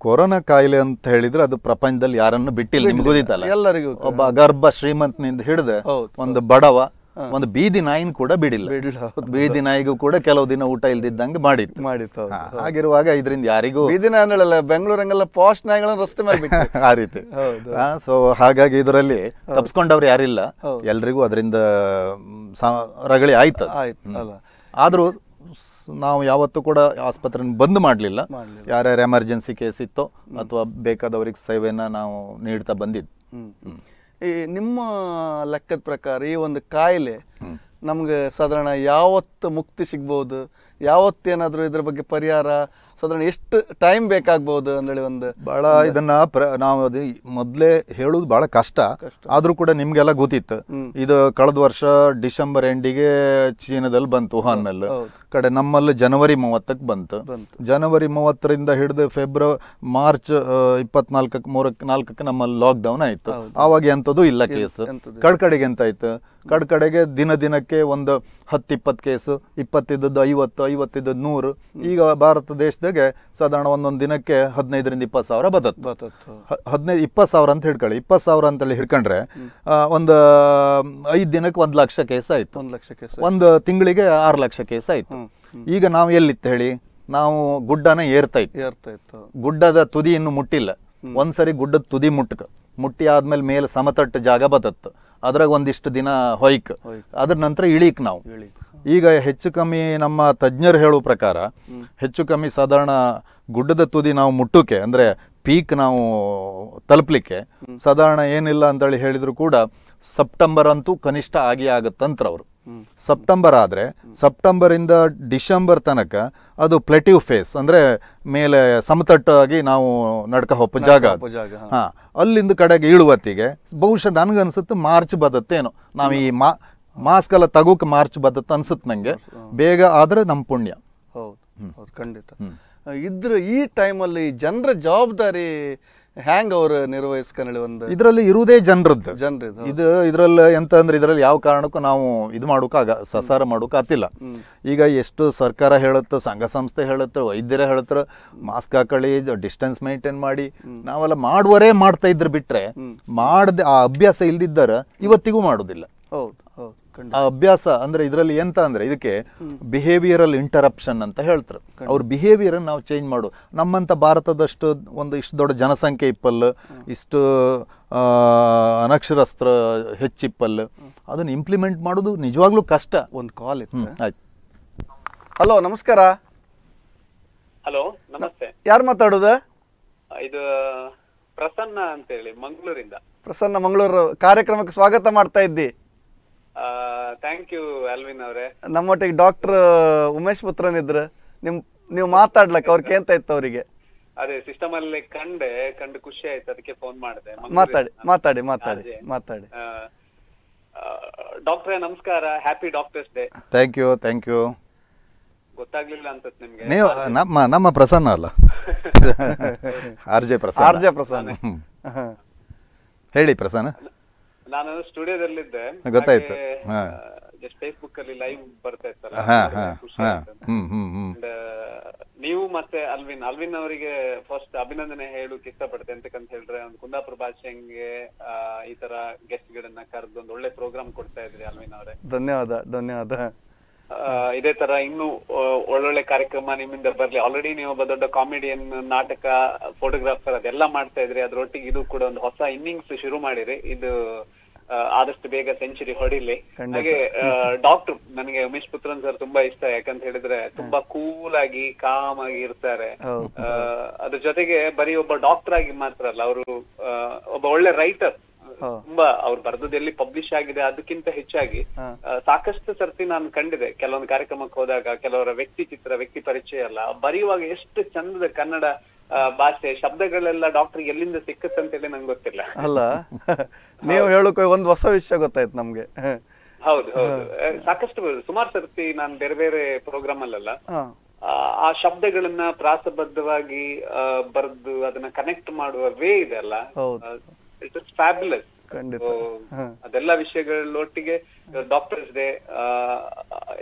ಕೊರೋನಾ ಕಾಯಿಲೆ ಅಂತ ಹೇಳಿದ್ರೆ ಅದು ಪ್ರಪಂಚದಲ್ಲಿ ಯಾರನ್ನು ಬಿಟ್ಟಿಲ್ಲ ನಿಮ್ಗೆ ಗೊತ್ತಿತ್ತಲ್ಲ? ಎಲ್ಲರಿಗೂ ಒಬ್ಬ ಗರ್ಭ ಶ್ರೀಮಂತನಿಂದ ಹಿಡಿದು. ಒಂದು ಬಡವ ಒಂದು ಬೀದಿ ನಾಯಿನ ಕೂಡ ಬಿಡಿಲ್ಲ. ಬೀದಿ ನಾಯಿಗೂ ಕೂಡ ಕೆಲವು ದಿನ ಊಟ ಇಲ್ದಿದ್ದಂಗೆ ಮಾಡಿತ್ತು. ಮಾಡಿತ್ತು. ಹಾಗಿರುವಾಗ ಇದರಿಂದ ಯಾರಿಗೂ ಬೀದಿ ನಾಯಿಗಳಲ್ಲ ಬೆಂಗಳೂರಂಗೆಲ್ಲ ಪಾಸ್ಟ್ ನಾಯಿಗಳನ್ನ ರಸ್ತೆ ಮೇಲೆ ಬಿಟ್ಟು ಆ ರೀತಿ. ಹೌದು. ಸೊ ಹಾಗಾಗಿ ಇದರಲ್ಲಿ ತಪ್ಸ್ಕೊಂಡವ್ರು ಯಾರಿಲ್ಲ. ಎಲ್ರಿಗೂ ಅದರಿಂದ ರಗಳಿ ಆಯ್ತು. ಆಯ್ತು ಆದ್ರೂ ನಾವು ಯಾವತ್ತೂ ಕೂಡ ಆಸ್ಪತ್ರೆ ಬಂದ್ ಮಾಡಲಿಲ್ಲ. ಯಾರ್ಯಾರು ಎಮರ್ಜೆನ್ಸಿ ಕೇಸ್ ಇತ್ತೋ ಅಥವಾ ಬೇಕಾದವ್ರಿಗೆ ಸೇವೆನ ನಾವು ನೀಡ್ತಾ ಬಂದಿದ್ದು ಈ ನಿಮ್ಮ ಲೆಕ್ಕದ ಪ್ರಕಾರ ಈ ಒಂದು ಕಾಯಿಲೆ ನಮ್ಗೆ ಸಾಧಾರಣ ಯಾವತ್ತು ಮುಕ್ತಿ ಸಿಗ್ಬೋದು ಯಾವತ್ತೇನಾದರೂ ಇದ್ರ ಬಗ್ಗೆ ಪರಿಹಾರ ಸಾಧಾರಣ ಎಷ್ಟು ಟೈಮ್ ಬೇಕಾಗ್ಬೋದು ಅಂದೇಳಿ ಒಂದು ಬಹಳ ಇದನ್ನ ಪ್ರ ನಾವು ಅದು ಮೊದಲೇ ಹೇಳೋದು ಬಹಳ ಕಷ್ಟ. ಆದ್ರೂ ಕೂಡ ನಿಮಗೆಲ್ಲ ಗೊತ್ತಿತ್ತು. ಇದು ಕಳೆದ ವರ್ಷ ಡಿಸೆಂಬರ್ ಎಂಡಿಗೆ ಚೀನಾದಲ್ಲಿ ಬಂತು ವುಹಾನ್ನಲ್ಲಿ. ಕಡೆ ನಮ್ಮಲ್ಲಿ ಜನವರಿ ಮೂವತ್ತಕ್ಕೆ ಬಂತು. ಜನವರಿ ಮೂವತ್ತರಿಂದ ಹಿಡಿದು ಫೆಬ್ರವರಿ ಮಾರ್ಚ್ ಇಪ್ಪತ್ನಾಲ್ಕಕ್ಕೆ ಮೂರಕ್ಕೆ ನಾಲ್ಕಕ್ಕೆ ನಮ್ಮಲ್ಲಿ ಲಾಕ್ಡೌನ್ ಆಯ್ತು. ಆವಾಗ ಎಂಥದ್ದು ಇಲ್ಲ ಕೇಸ್ ಕಡೆ ಕಡ್ ಕಡೆಗೆ ಎಂತ ಆಯ್ತು? ಕಡ್ ಕಡೆಗೆ ದಿನ ದಿನಕ್ಕೆ ಒಂದು ಹತ್ತು ಇಪ್ಪತ್ತು ಕೇಸು ಇಪ್ಪತ್ತಿದ್ದದ್ದು ಐವತ್ತು ಐವತ್ತಿದ್ದದ್ದು ನೂರು. ಈಗ ಭಾರತ ದೇಶದಾಗೆ ಸಾಧಾರಣ ಒಂದೊಂದು ದಿನಕ್ಕೆ ಹದಿನೈದರಿಂದ ಇಪ್ಪತ್ತು ಸಾವಿರ ಬದತ್ತು. ಹದಿನೈದು ಇಪ್ಪತ್ತು ಸಾವಿರ ಅಂತ ಹಿಡ್ಕೊಳ್ಳಿ. ಇಪ್ಪತ್ತು ಸಾವಿರ ಅಂತೇಳಿ ಹಿಡ್ಕೊಂಡ್ರೆ ಒಂದು ಐದು ದಿನಕ್ಕೆ ಒಂದು ಲಕ್ಷ ಕೇಸ್ ಆಯಿತು. ಒಂದು ಲಕ್ಷ ಕೇಸ್ ಒಂದು ತಿಂಗಳಿಗೆ ಆರು ಲಕ್ಷ ಕೇಸ್ ಆಯಿತು. ಈಗ ನಾವು ಎಲ್ಲಿತ್ತು ಹೇಳಿ? ನಾವು ಗುಡ್ಡನ ಏರ್ತಾ ಇತ್ತು. ಏರ್ತಾ ಇತ್ತು. ಗುಡ್ಡದ ತುದಿ ಇನ್ನು ಮುಟ್ಟಿಲ್ಲ. ಒಂದ್ಸರಿ ಗುಡ್ಡದ ತುದಿ ಮುಟ್ಟಕ. ಮುಟ್ಟಿ ಆದ್ಮೇಲೆ ಮೇಲೆ ಸಮತಟ್ಟ ಜಾಗ ಬದತ್ತು. ಅದ್ರಾಗ ಒಂದಿಷ್ಟು ದಿನ ಹೊಯ್ಕ್. ಅದ್ರ ನಂತರ ಇಳಿಕ್ ನಾವು. ಈಗ ಹೆಚ್ಚು ಕಮ್ಮಿ ನಮ್ಮ ತಜ್ಞರು ಹೇಳುವ ಪ್ರಕಾರ ಹೆಚ್ಚು ಕಮ್ಮಿ ಸಾಧಾರಣ ಗುಡ್ಡದ ತುದಿ ನಾವು ಮುಟ್ಟುಕೆ ಅಂದ್ರೆ ಪೀಕ್ ನಾವು ತಲುಪಲಿಕ್ಕೆ ಸಾಧಾರಣ ಏನಿಲ್ಲ ಅಂತೇಳಿ ಹೇಳಿದ್ರು ಕೂಡ ಸೆಪ್ಟೆಂಬರ್ ಅಂತೂ ಕನಿಷ್ಠ ಆಗಿ ಆಗತ್ತಂತ್ರ ಅವರು. ಸೆಪ್ಟೆಂಬರ್ ಆದರೆ ಸೆಪ್ಟೆಂಬರಿಂದ ಡಿಸೆಂಬರ್ ತನಕ ಅದು ಪ್ಲೆಟಿವ್ ಫೇಸ್ ಅಂದರೆ ಮೇಲೆ ಸಮತಟ್ಟಾಗಿ ನಾವು ನಡ್ಕ ಹೊಪ್ಪ ಜಾಗ ಹಾಂ. ಅಲ್ಲಿಂದ ಕಡೆಗೆ ಇಳುವತ್ತಿಗೆ ಬಹುಶಃ ನನಗನ್ಸುತ್ತೆ ಮಾರ್ಚ್ ಬದತ್ತೇನೋ ನಾವು ಈ ಮಾ ಮಾಸ್ಕ್ ಎಲ್ಲ ತಗೋಕೆ ಮಾರ್ಚ್ ಬದತ್ತೆ ಅನ್ಸುತ್ತೆ ನನಗೆ ಬೇಗ ಆದ್ರೆ ನಮ್ಮ ಪುಣ್ಯ. ಹೌದು ಖಂಡಿತ. ಇದ್ರ ಈ ಟೈಮಲ್ಲಿ ಜನರ ಜವಾಬ್ದಾರಿ ಹ್ಯಾಂಗ್ ಅವರು ನಿರ್ವಹಿಸ್ಕೊಂಡು ಒಂದು ಇದರಲ್ಲಿ ಇರುವುದೇ ಜನರದ್ದು. ಜನರದ್ದು ಇದು ಇದರಲ್ಲಿ ಎಂತ ಅಂದ್ರೆ ಇದರಲ್ಲಿ ಯಾವ ಕಾರಣಕ್ಕೂ ನಾವು ಇದು ಮಾಡೋಕ್ಕಾಗ ಸಸಾರ ಮಾಡೋಕ್ಕಾತಿಲ್ಲ ಈಗ ಎಷ್ಟು ಸರ್ಕಾರ ಹೇಳುತ್ತೆ ಸಂಘ ಸಂಸ್ಥೆ ಹೇಳುತ್ತೆ ವೈದ್ಯರೇ ಹೇಳುತ್ತಾರೆ ಮಾಸ್ಕ್ ಹಾಕೊಳ್ಳಿ ಡಿಸ್ಟೆನ್ಸ್ ಮೇಂಟೈನ್ ಮಾಡಿ ನಾವೆಲ್ಲ ಮಾಡುವರೇ ಮಾಡ್ತಾ ಇದ್ರೆ ಬಿಟ್ರೆ ಮಾಡದೆ ಆ ಅಭ್ಯಾಸ ಇಲ್ದಿದ್ದರ ಇವತ್ತಿಗೂ ಮಾಡೋದಿಲ್ಲ. ಆ ಅಭ್ಯಾಸ ಅಂದ್ರೆ ಇದರಲ್ಲಿ ಎಂತ ಅಂದ್ರೆ ಇದಕ್ಕೆ ಬಿಹೇವಿಯರಲ್ ಇಂಟರಪ್ಷನ್ ಅಂತ ಹೇಳ್ತಾರೆ. ಅವ್ರ ಬಿಹೇವಿಯರ್ ನಾವು ಚೇಂಜ್ ಮಾಡು. ನಮ್ಮಂತ ಭಾರತದಷ್ಟು ಒಂದು ಇಷ್ಟು ದೊಡ್ಡ ಜನಸಂಖ್ಯೆ ಇಪ್ಪಲ್ ಇಷ್ಟು ಅನಕ್ಷರಸ್ತ್ರ ಹೆಚ್ಚಿಪ್ಪಲ್ ಅದನ್ನ ಇಂಪ್ಲಿಮೆಂಟ್ ಮಾಡೋದು ನಿಜವಾಗ್ಲೂ ಕಷ್ಟ. ಒಂದು ಕಾಲ್ ಇತ್ತು. ಆಯ್ತು. ಹಲೋ ನಮಸ್ಕಾರ. ಹಲೋ ನಮಸ್ತೆ. ಯಾರು ಮಾತಾಡೋದು? ಇದು ಪ್ರಸನ್ನ ಅಂತ ಹೇಳಿ ಮಂಗಳೂರಿಂದ. ಪ್ರಸನ್ನ ಮಂಗಳೂರು ಕಾರ್ಯಕ್ರಮಕ್ಕೆ ಸ್ವಾಗತ ಮಾಡ್ತಾ ಇದ್ದಿ. ಥ್ಯಾಂಕ್ ಯು ಅಲ್ವಿನ್ ಅವರೇ. ನಮ್ಮೊಟ್ಟಿಗೆ ಡಾಕ್ಟರ್ ಉಮೇಶ್ ಪುತ್ರನ್ ಇದ್ರು ನಿಮ್ ನೀವು ಮಾತಾಡ್ಲಕ್ಕ ಅವ್ರಿಗೆ ಕೇಂತ ಇತ್ತು ಅವರಿಗೆ. ಅದೇ ಸಿಸ್ಟಮ್ ಅಲ್ಲಿ ಕಂಡೆ ಕಂಡು ಖುಷಿ ಆಯ್ತು ಅದಕ್ಕೆ ಫೋನ್ ಮಾಡಿದೆ. ಮಾತಾಡಿ ಮಾತಾಡಿ ಮಾತಾಡಿ ಮಾತಾಡಿ. ಡಾಕ್ಟ್ರೇ ನಮಸ್ಕಾರ happy doctors day thank you thank you ಗೊತ್ತಾಗ್ಲಿಲ್ಲ ಅನ್ಸುತ್ತೆ ನಿಮ್ಗೆ. ನೀವು ನಮ್ಮ ನಮ್ಮ ಪ್ರಸನ್ನ ಅಲ್ಲ. R J Prasanna. R J Prasanna. ಹೇಳಿ ಪ್ರಸನ್ನ. ನಾನು ಸ್ಟುಡಿಯೋದಲ್ಲಿದ್ದೆ. ಗೊತ್ತಾಯ್ತು. ಜಸ್ಟ್ ಫೇಸ್ಬುಕ್ ಅಲ್ಲಿ ಲೈವ್ ಬರ್ತಾ ಇತ್ತಲ್ಲ ನೀವು ಮತ್ತೆ ಅಲ್ವಿನ್ ಅಲ್ವಿನ್ ಅವರಿಗೆ ಫಸ್ಟ್ ಅಭಿನಂದನೆ ಹೇಳಕ್ ಇಷ್ಟಪಡ್ತೇನೆ ಅಂತಕ್ಕಂತ ಹೇಳಿದ್ರೆ ಒಂದು ಕುಂದಾಪುರ ಭಾಷೆಂಗೆ ಈ ತರ ಗೆಸ್ಟ್ ಗಳನ್ನ ಕರೆದು ಒಂದು ಒಳ್ಳೆ ಪ್ರೋಗ್ರಾಮ್ ಕೊಡ್ತಾ ಇದ್ರಿ ಅಲ್ವಿನ್ ಅವರೇ. ಧನ್ಯವಾದ ಧನ್ಯವಾದ. ಇದೇ ತರ ಇನ್ನು ಒಳ್ಳೊಳ್ಳೆ ಕಾರ್ಯಕ್ರಮ ನಿಮ್ಮಿಂದ ಬರ್ಲಿ. ಆಲ್ರೆಡಿ ನೀವು ಒಬ್ಬ ದೊಡ್ಡ ಕಾಮಿಡಿಯನ್ ನಾಟಕ ಫೋಟೋಗ್ರಾಫರ್ ಅದೆಲ್ಲ ಮಾಡ್ತಾ ಇದ್ರಿ. ಅದ್ರೊಟ್ಟಿಗೆ ಇದು ಕೂಡ ಒಂದು ಹೊಸ ಇನ್ನಿಂಗ್ಸ್ ಶುರು ಮಾಡಿರಿ. ಇದು ಆದಷ್ಟು ಬೇಗ ಸೆಂಚುರಿ ಹೊಡಿಲಿ. ಹಾಗೆ ಡಾಕ್ಟರ್ ನನಗೆ ಉಮೇಶ್ ಪುತ್ರನ್ ಸರ್ ತುಂಬಾ ಇಷ್ಟ ಯಾಕಂತ ಹೇಳಿದ್ರೆ ತುಂಬಾ ಕೂಲ್ ಆಗಿ ಕಾಮ್ ಆಗಿ ಇರ್ತಾರೆ. ಆ, ಅದ್ರ ಜೊತೆಗೆ ಬರೀ ಒಬ್ಬ ಡಾಕ್ಟರ್ ಆಗಿ ಮಾತ್ರ ಅಲ್ಲ ಅವರು ಒಬ್ಬ ಒಳ್ಳೆ ರೈಟರ್ ತುಂಬಾ ಅವ್ರು ಬರ್ದದ್ದು ಎಲ್ಲಿ ಪಬ್ಲಿಷ್ ಆಗಿದೆ ಅದಕ್ಕಿಂತ ಹೆಚ್ಚಾಗಿ. ಸಾಕಷ್ಟು ಸರ್ತಿ ನಾನು ಕಂಡಿದೆ ಕೆಲವೊಂದು ಕಾರ್ಯಕ್ರಮಕ್ಕೆ ಹೋದಾಗ ಕೆಲವರ ವ್ಯಕ್ತಿ ಚಿತ್ರ ವ್ಯಕ್ತಿ ಪರಿಚಯ ಅಲ್ಲ ಬರೆಯುವಾಗ ಎಷ್ಟು ಚಂದದ ಕನ್ನಡ ಭಾಷೆ ಶಬ್ದಗಳೆಲ್ಲ ಡಾಕ್ಟರ್ ಎಲ್ಲಿಂದ ಸಿಕ್ಕತ್ತಂತೇಳಿ ನಂಗೆ ಗೊತ್ತಿಲ್ಲ. ಅಲ್ಲ ನೀವು ಹೇಳುಕ ಒಂದು ಹೊಸ ವಿಷಯ ಗೊತ್ತಾಯ್ತು ನಮ್ಗೆ. ಹೌದು ಹೌದು. ಸಾಕಷ್ಟು ಸುಮಾರು ಸರ್ತಿ ನಾನು ಬೇರೆ ಬೇರೆ ಪ್ರೋಗ್ರಾಮ್ ಅಲ್ಲೆಲ್ಲ. ಆ, ಶಬ್ದಗಳನ್ನ ಪ್ರಾಸಬದ್ಧವಾಗಿ ಬರೆದು ಅದನ್ನ ಕನೆಕ್ಟ್ ಮಾಡುವ ವೇ ಇದೆ ಅಲ್ಲ. It's fabulous. ಅದೆಲ್ಲ ವಿಷಯಗಳೊಟ್ಟಿಗೆ ಡಾಕ್ಟರ್ಸ್ ಡೇ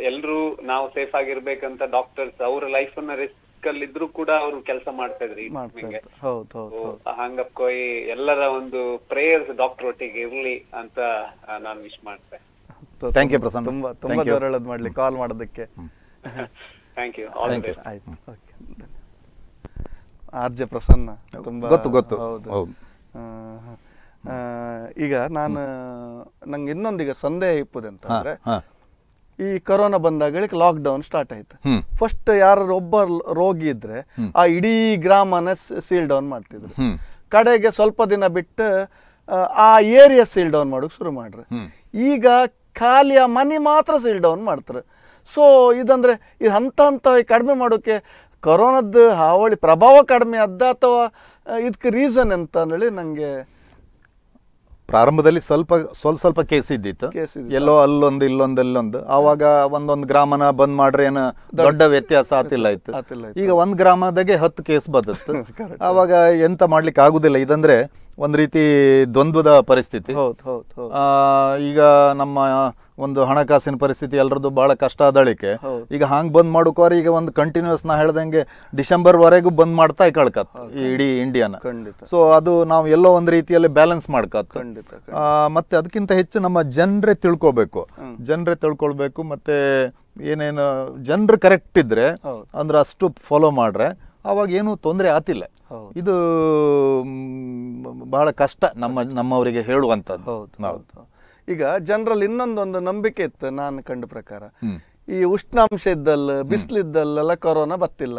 ಎಲ್ರು ನಾವು ಸೇಫ್ ಆಗಿರ್ಬೇಕಂತ ಡಾಕ್ಟರ್ಸ್ ಅವರ ಲೈಫ್ ಅನ್ನ ರಿಸ್ಕ್ ಅಲ್ಲಿ ಇದ್ರು ಕೂಡ ಅವರು ಕೆಲಸ ಮಾಡ್ತಾ ಇದ್ರಿ ಈ ಮಾಡ್ತಾ time ಗೆ. ಇತ್ತು ಹೌದು ಹೌದು So, ಹೌದು ಹಂಗಪ್ ಕೊಯ್ ಎಲ್ಲರ ಒಂದು ಪ್ರೇಯರ್ಸ್ ಡಾಕ್ಟರ್ ಒಟ್ಟಿಗೆ ಇರ್ಲಿ ಅಂತ ನಾನು ವಿಶ್ ಮಾಡ್ತೆ ಥ್ಯಾಂಕ್ ಯು ಪ್ರಸನ್ನ. ತುಂಬಾ ತುಂಬಾ you. ಮಾಡ್ಲಿ ಕಾಲ್ ಮಾಡೋದಕ್ಕೆ ಥ್ಯಾಂಕ್ ಯು. ಆಯ್ತು ಓಕೆ ಆರ್ ಜೆ ಪ್ರಸನ್ನ ತುಂಬಾ ಗೊತ್ತು, ಗೊತ್ತು. ಹೌದು ಹೌದು. ಆ, ಆ, ಈಗ ನಾನು ನಂಗೆ ಇನ್ನೊಂದೀಗ ಸಂದೇಹ ಇಪ್ಪುದಂತಂದ್ರೆ ಈ ಕೊರೋನಾ ಬಂದಾಗ ಲಾಕ್ ಡೌನ್ ಸ್ಟಾರ್ಟ್ ಆಯ್ತು. ಫಸ್ಟ್ ಯಾರು ಒಬ್ಬ ರೋಗಿ ಇದ್ರೆ ಆ ಇಡೀ ಗ್ರಾಮನ ಸೀಲ್ ಡೌನ್ ಮಾಡ್ತಿದ್ರು. ಕಡೆಗೆ ಸ್ವಲ್ಪ ದಿನ ಬಿಟ್ಟು ಆ, ಏರಿಯಾ ಸೀಲ್ ಡೌನ್ ಮಾಡೋಕೆ ಶುರು ಮಾಡ್ರು. ಈಗ ಖಾಲಿಯ ಮನಿ ಮನೆ ಮಾತ್ರ ಸೀಲ್ ಡೌನ್ ಮಾಡ್ತಾರೆ. ಸೊ ಇದಂದ್ರೆ ಇದು ಹಂತ ಹಂತ ಕಡಿಮೆ ಮಾಡೋಕೆ ಕೊರೋನಾದ ಹಾವಳಿ ಪ್ರಭಾವ ಕಡಿಮೆ ಆದ ಅಥವಾ ಇದಕ್ಕೆ ರೀಸನ್ ಅಂತ ಹೇಳಿ ನನಗೆ ಪ್ರಾರಂಭದಲ್ಲಿ ಸ್ವಲ್ಪ ಸ್ವಲ್ಪ ಸ್ವಲ್ಪ ಕೇಸ್ ಇದ್ದಿತ್ತು. ಎಲ್ಲೋ ಅಲ್ಲೊಂದು ಇಲ್ಲೊಂದು ಅಲ್ಲೊಂದು ಆವಾಗ ಒಂದೊಂದು ಗ್ರಾಮನ ಬಂದ್ ಮಾಡ್ರೆ ಏನು ದೊಡ್ಡ ವ್ಯತ್ಯಾಸ ಆತಿಲ್ಲ ಇತ್ತು. ಈಗ ಒಂದ್ ಗ್ರಾಮದಾಗೆ ಹತ್ತು ಕೇಸ್ ಬದತ್ತು. ಆವಾಗ ಎಂತ ಮಾಡ್ಲಿಕ್ಕೆ ಆಗುದಿಲ್ಲ. ಇದಂದ್ರೆ ಒಂದ್ ರೀತಿ ದ್ವಂದ್ವದ ಪರಿಸ್ಥಿತಿ. ಈಗ ನಮ್ಮ ಒಂದು ಹಣಕಾಸಿನ ಪರಿಸ್ಥಿತಿ ಎಲ್ಲರದ್ದು ಬಹಳ ಕಷ್ಟ ಆದಳಿಕೆ. ಈಗ ಹಾಂಗ್ ಬಂದ್ ಮಾಡೋಕೋರ್ ಈಗ ಒಂದು ಕಂಟಿನ್ಯೂಸ್ ನಾ ಹೇಳ್ದಂಗೆ ಡಿಸೆಂಬರ್ ವರೆಗೂ ಬಂದ್ ಮಾಡ್ತಾ ಕಳ್ಕತ್ ಈ ಇಡೀ ಇಂಡಿಯಾನ ಸೊ ಅದು ನಾವು ಎಲ್ಲೋ ಒಂದು ರೀತಿಯಲ್ಲಿ ಬ್ಯಾಲೆನ್ಸ್ ಮಾಡ್ಕತ್. ಮತ್ತೆ ಅದಕ್ಕಿಂತ ಹೆಚ್ಚು ನಮ್ಮ ಜನರೇ ತಿಳ್ಕೊಬೇಕು. ಜನರೇ ತಿಳ್ಕೊಳ್ಬೇಕು ಮತ್ತೆ ಏನೇನು ಜನರು ಕರೆಕ್ಟ್ ಇದ್ರೆ. ಅಂದ್ರೆ ಅಷ್ಟು ಫಾಲೋ ಮಾಡ್ರೆ ಅವಾಗ ಏನು ತೊಂದರೆ ಆತಿಲ್ಲ. ಇದು ಬಹಳ ಕಷ್ಟ ನಮ್ಮ ನಮ್ಮವರಿಗೆ ಹೇಳುವಂಥದ್ದು ಹೌದು ಹೌದು. ಈಗ ಜನರಲ್ಲಿ ಇನ್ನೊಂದೊಂದು ನಂಬಿಕೆ ಇತ್ತು ನಾನು ಕಂಡ ಪ್ರಕಾರ. ಈ ಉಷ್ಣಾಂಶ ಇದ್ದಲ್ಲ ಬಿಸಿಲಿದ್ದಲ್ಲೆಲ್ಲ ಕೊರೋನಾ ಬತ್ತಿಲ್ಲ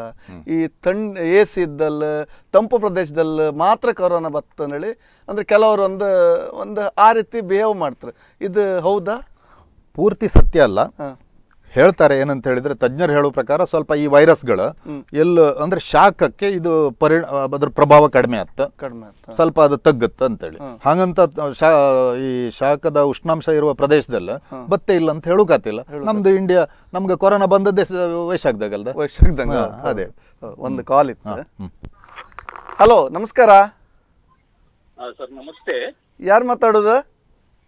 ಈ ತಣ್ಣ ಎ ಸಿ ಇದ್ದಲ್ಲ ತಂಪು ಪ್ರದೇಶದಲ್ಲಿ ಮಾತ್ರ ಕೊರೋನಾ ಬತ್ತಂದೇಳಿ ಅಂದ್ರೆ ಕೆಲವರು ಒಂದು ಒಂದು ಆ ರೀತಿ ಬಿಹೇವ್ ಮಾಡ್ತಾರೆ. ಇದು ಹೌದಾ? ಪೂರ್ತಿ ಸತ್ಯ ಅಲ್ಲ. ಹೇಳ್ತಾರೆ ಏನಂತ ಹೇಳಿದ್ರೆ ತಜ್ಞರು ಹೇಳೋ ಪ್ರಕಾರ ಸ್ವಲ್ಪ ಈ ವೈರಸ್ಗಳು ಎಲ್ಲ ಅಂದ್ರೆ ಶಾಖಕ್ಕೆ ಇದು ಪರಿ ಅದ್ರ ಪ್ರಭಾವ ಕಡಿಮೆ ಆತ್ತ ಕಡಿಮೆ ಸ್ವಲ್ಪ ಅದು ತಗ್ಗತ್ತ ಅಂತೇಳಿ. ಹಾಗಂತ ಶಾ ಈ ಶಾಖದ ಉಷ್ಣಾಂಶ ಇರುವ ಪ್ರದೇಶದಲ್ಲಿ ಬತ್ತೆ ಇಲ್ಲ ಅಂತ ಹೇಳೋಕಾತಿಲ್ಲ ನಮ್ದು ಇಂಡಿಯಾ ನಮ್ಗೆ ಕೊರೋನಾ ಬಂದದ್ದೇ ಸ- ವಯಸ್ಸಾಗ್ದಂಗ ವಯಸ್ಸಾಗ್ದಂಗೆ ಅದೇ. ಒಂದು ಕಾಲ್ ಇತ್ತು. ಹಲೋ ನಮಸ್ಕಾರ. ಸರ್ ನಮಸ್ತೆ. ಯಾರು ಮಾತಾಡೋದು?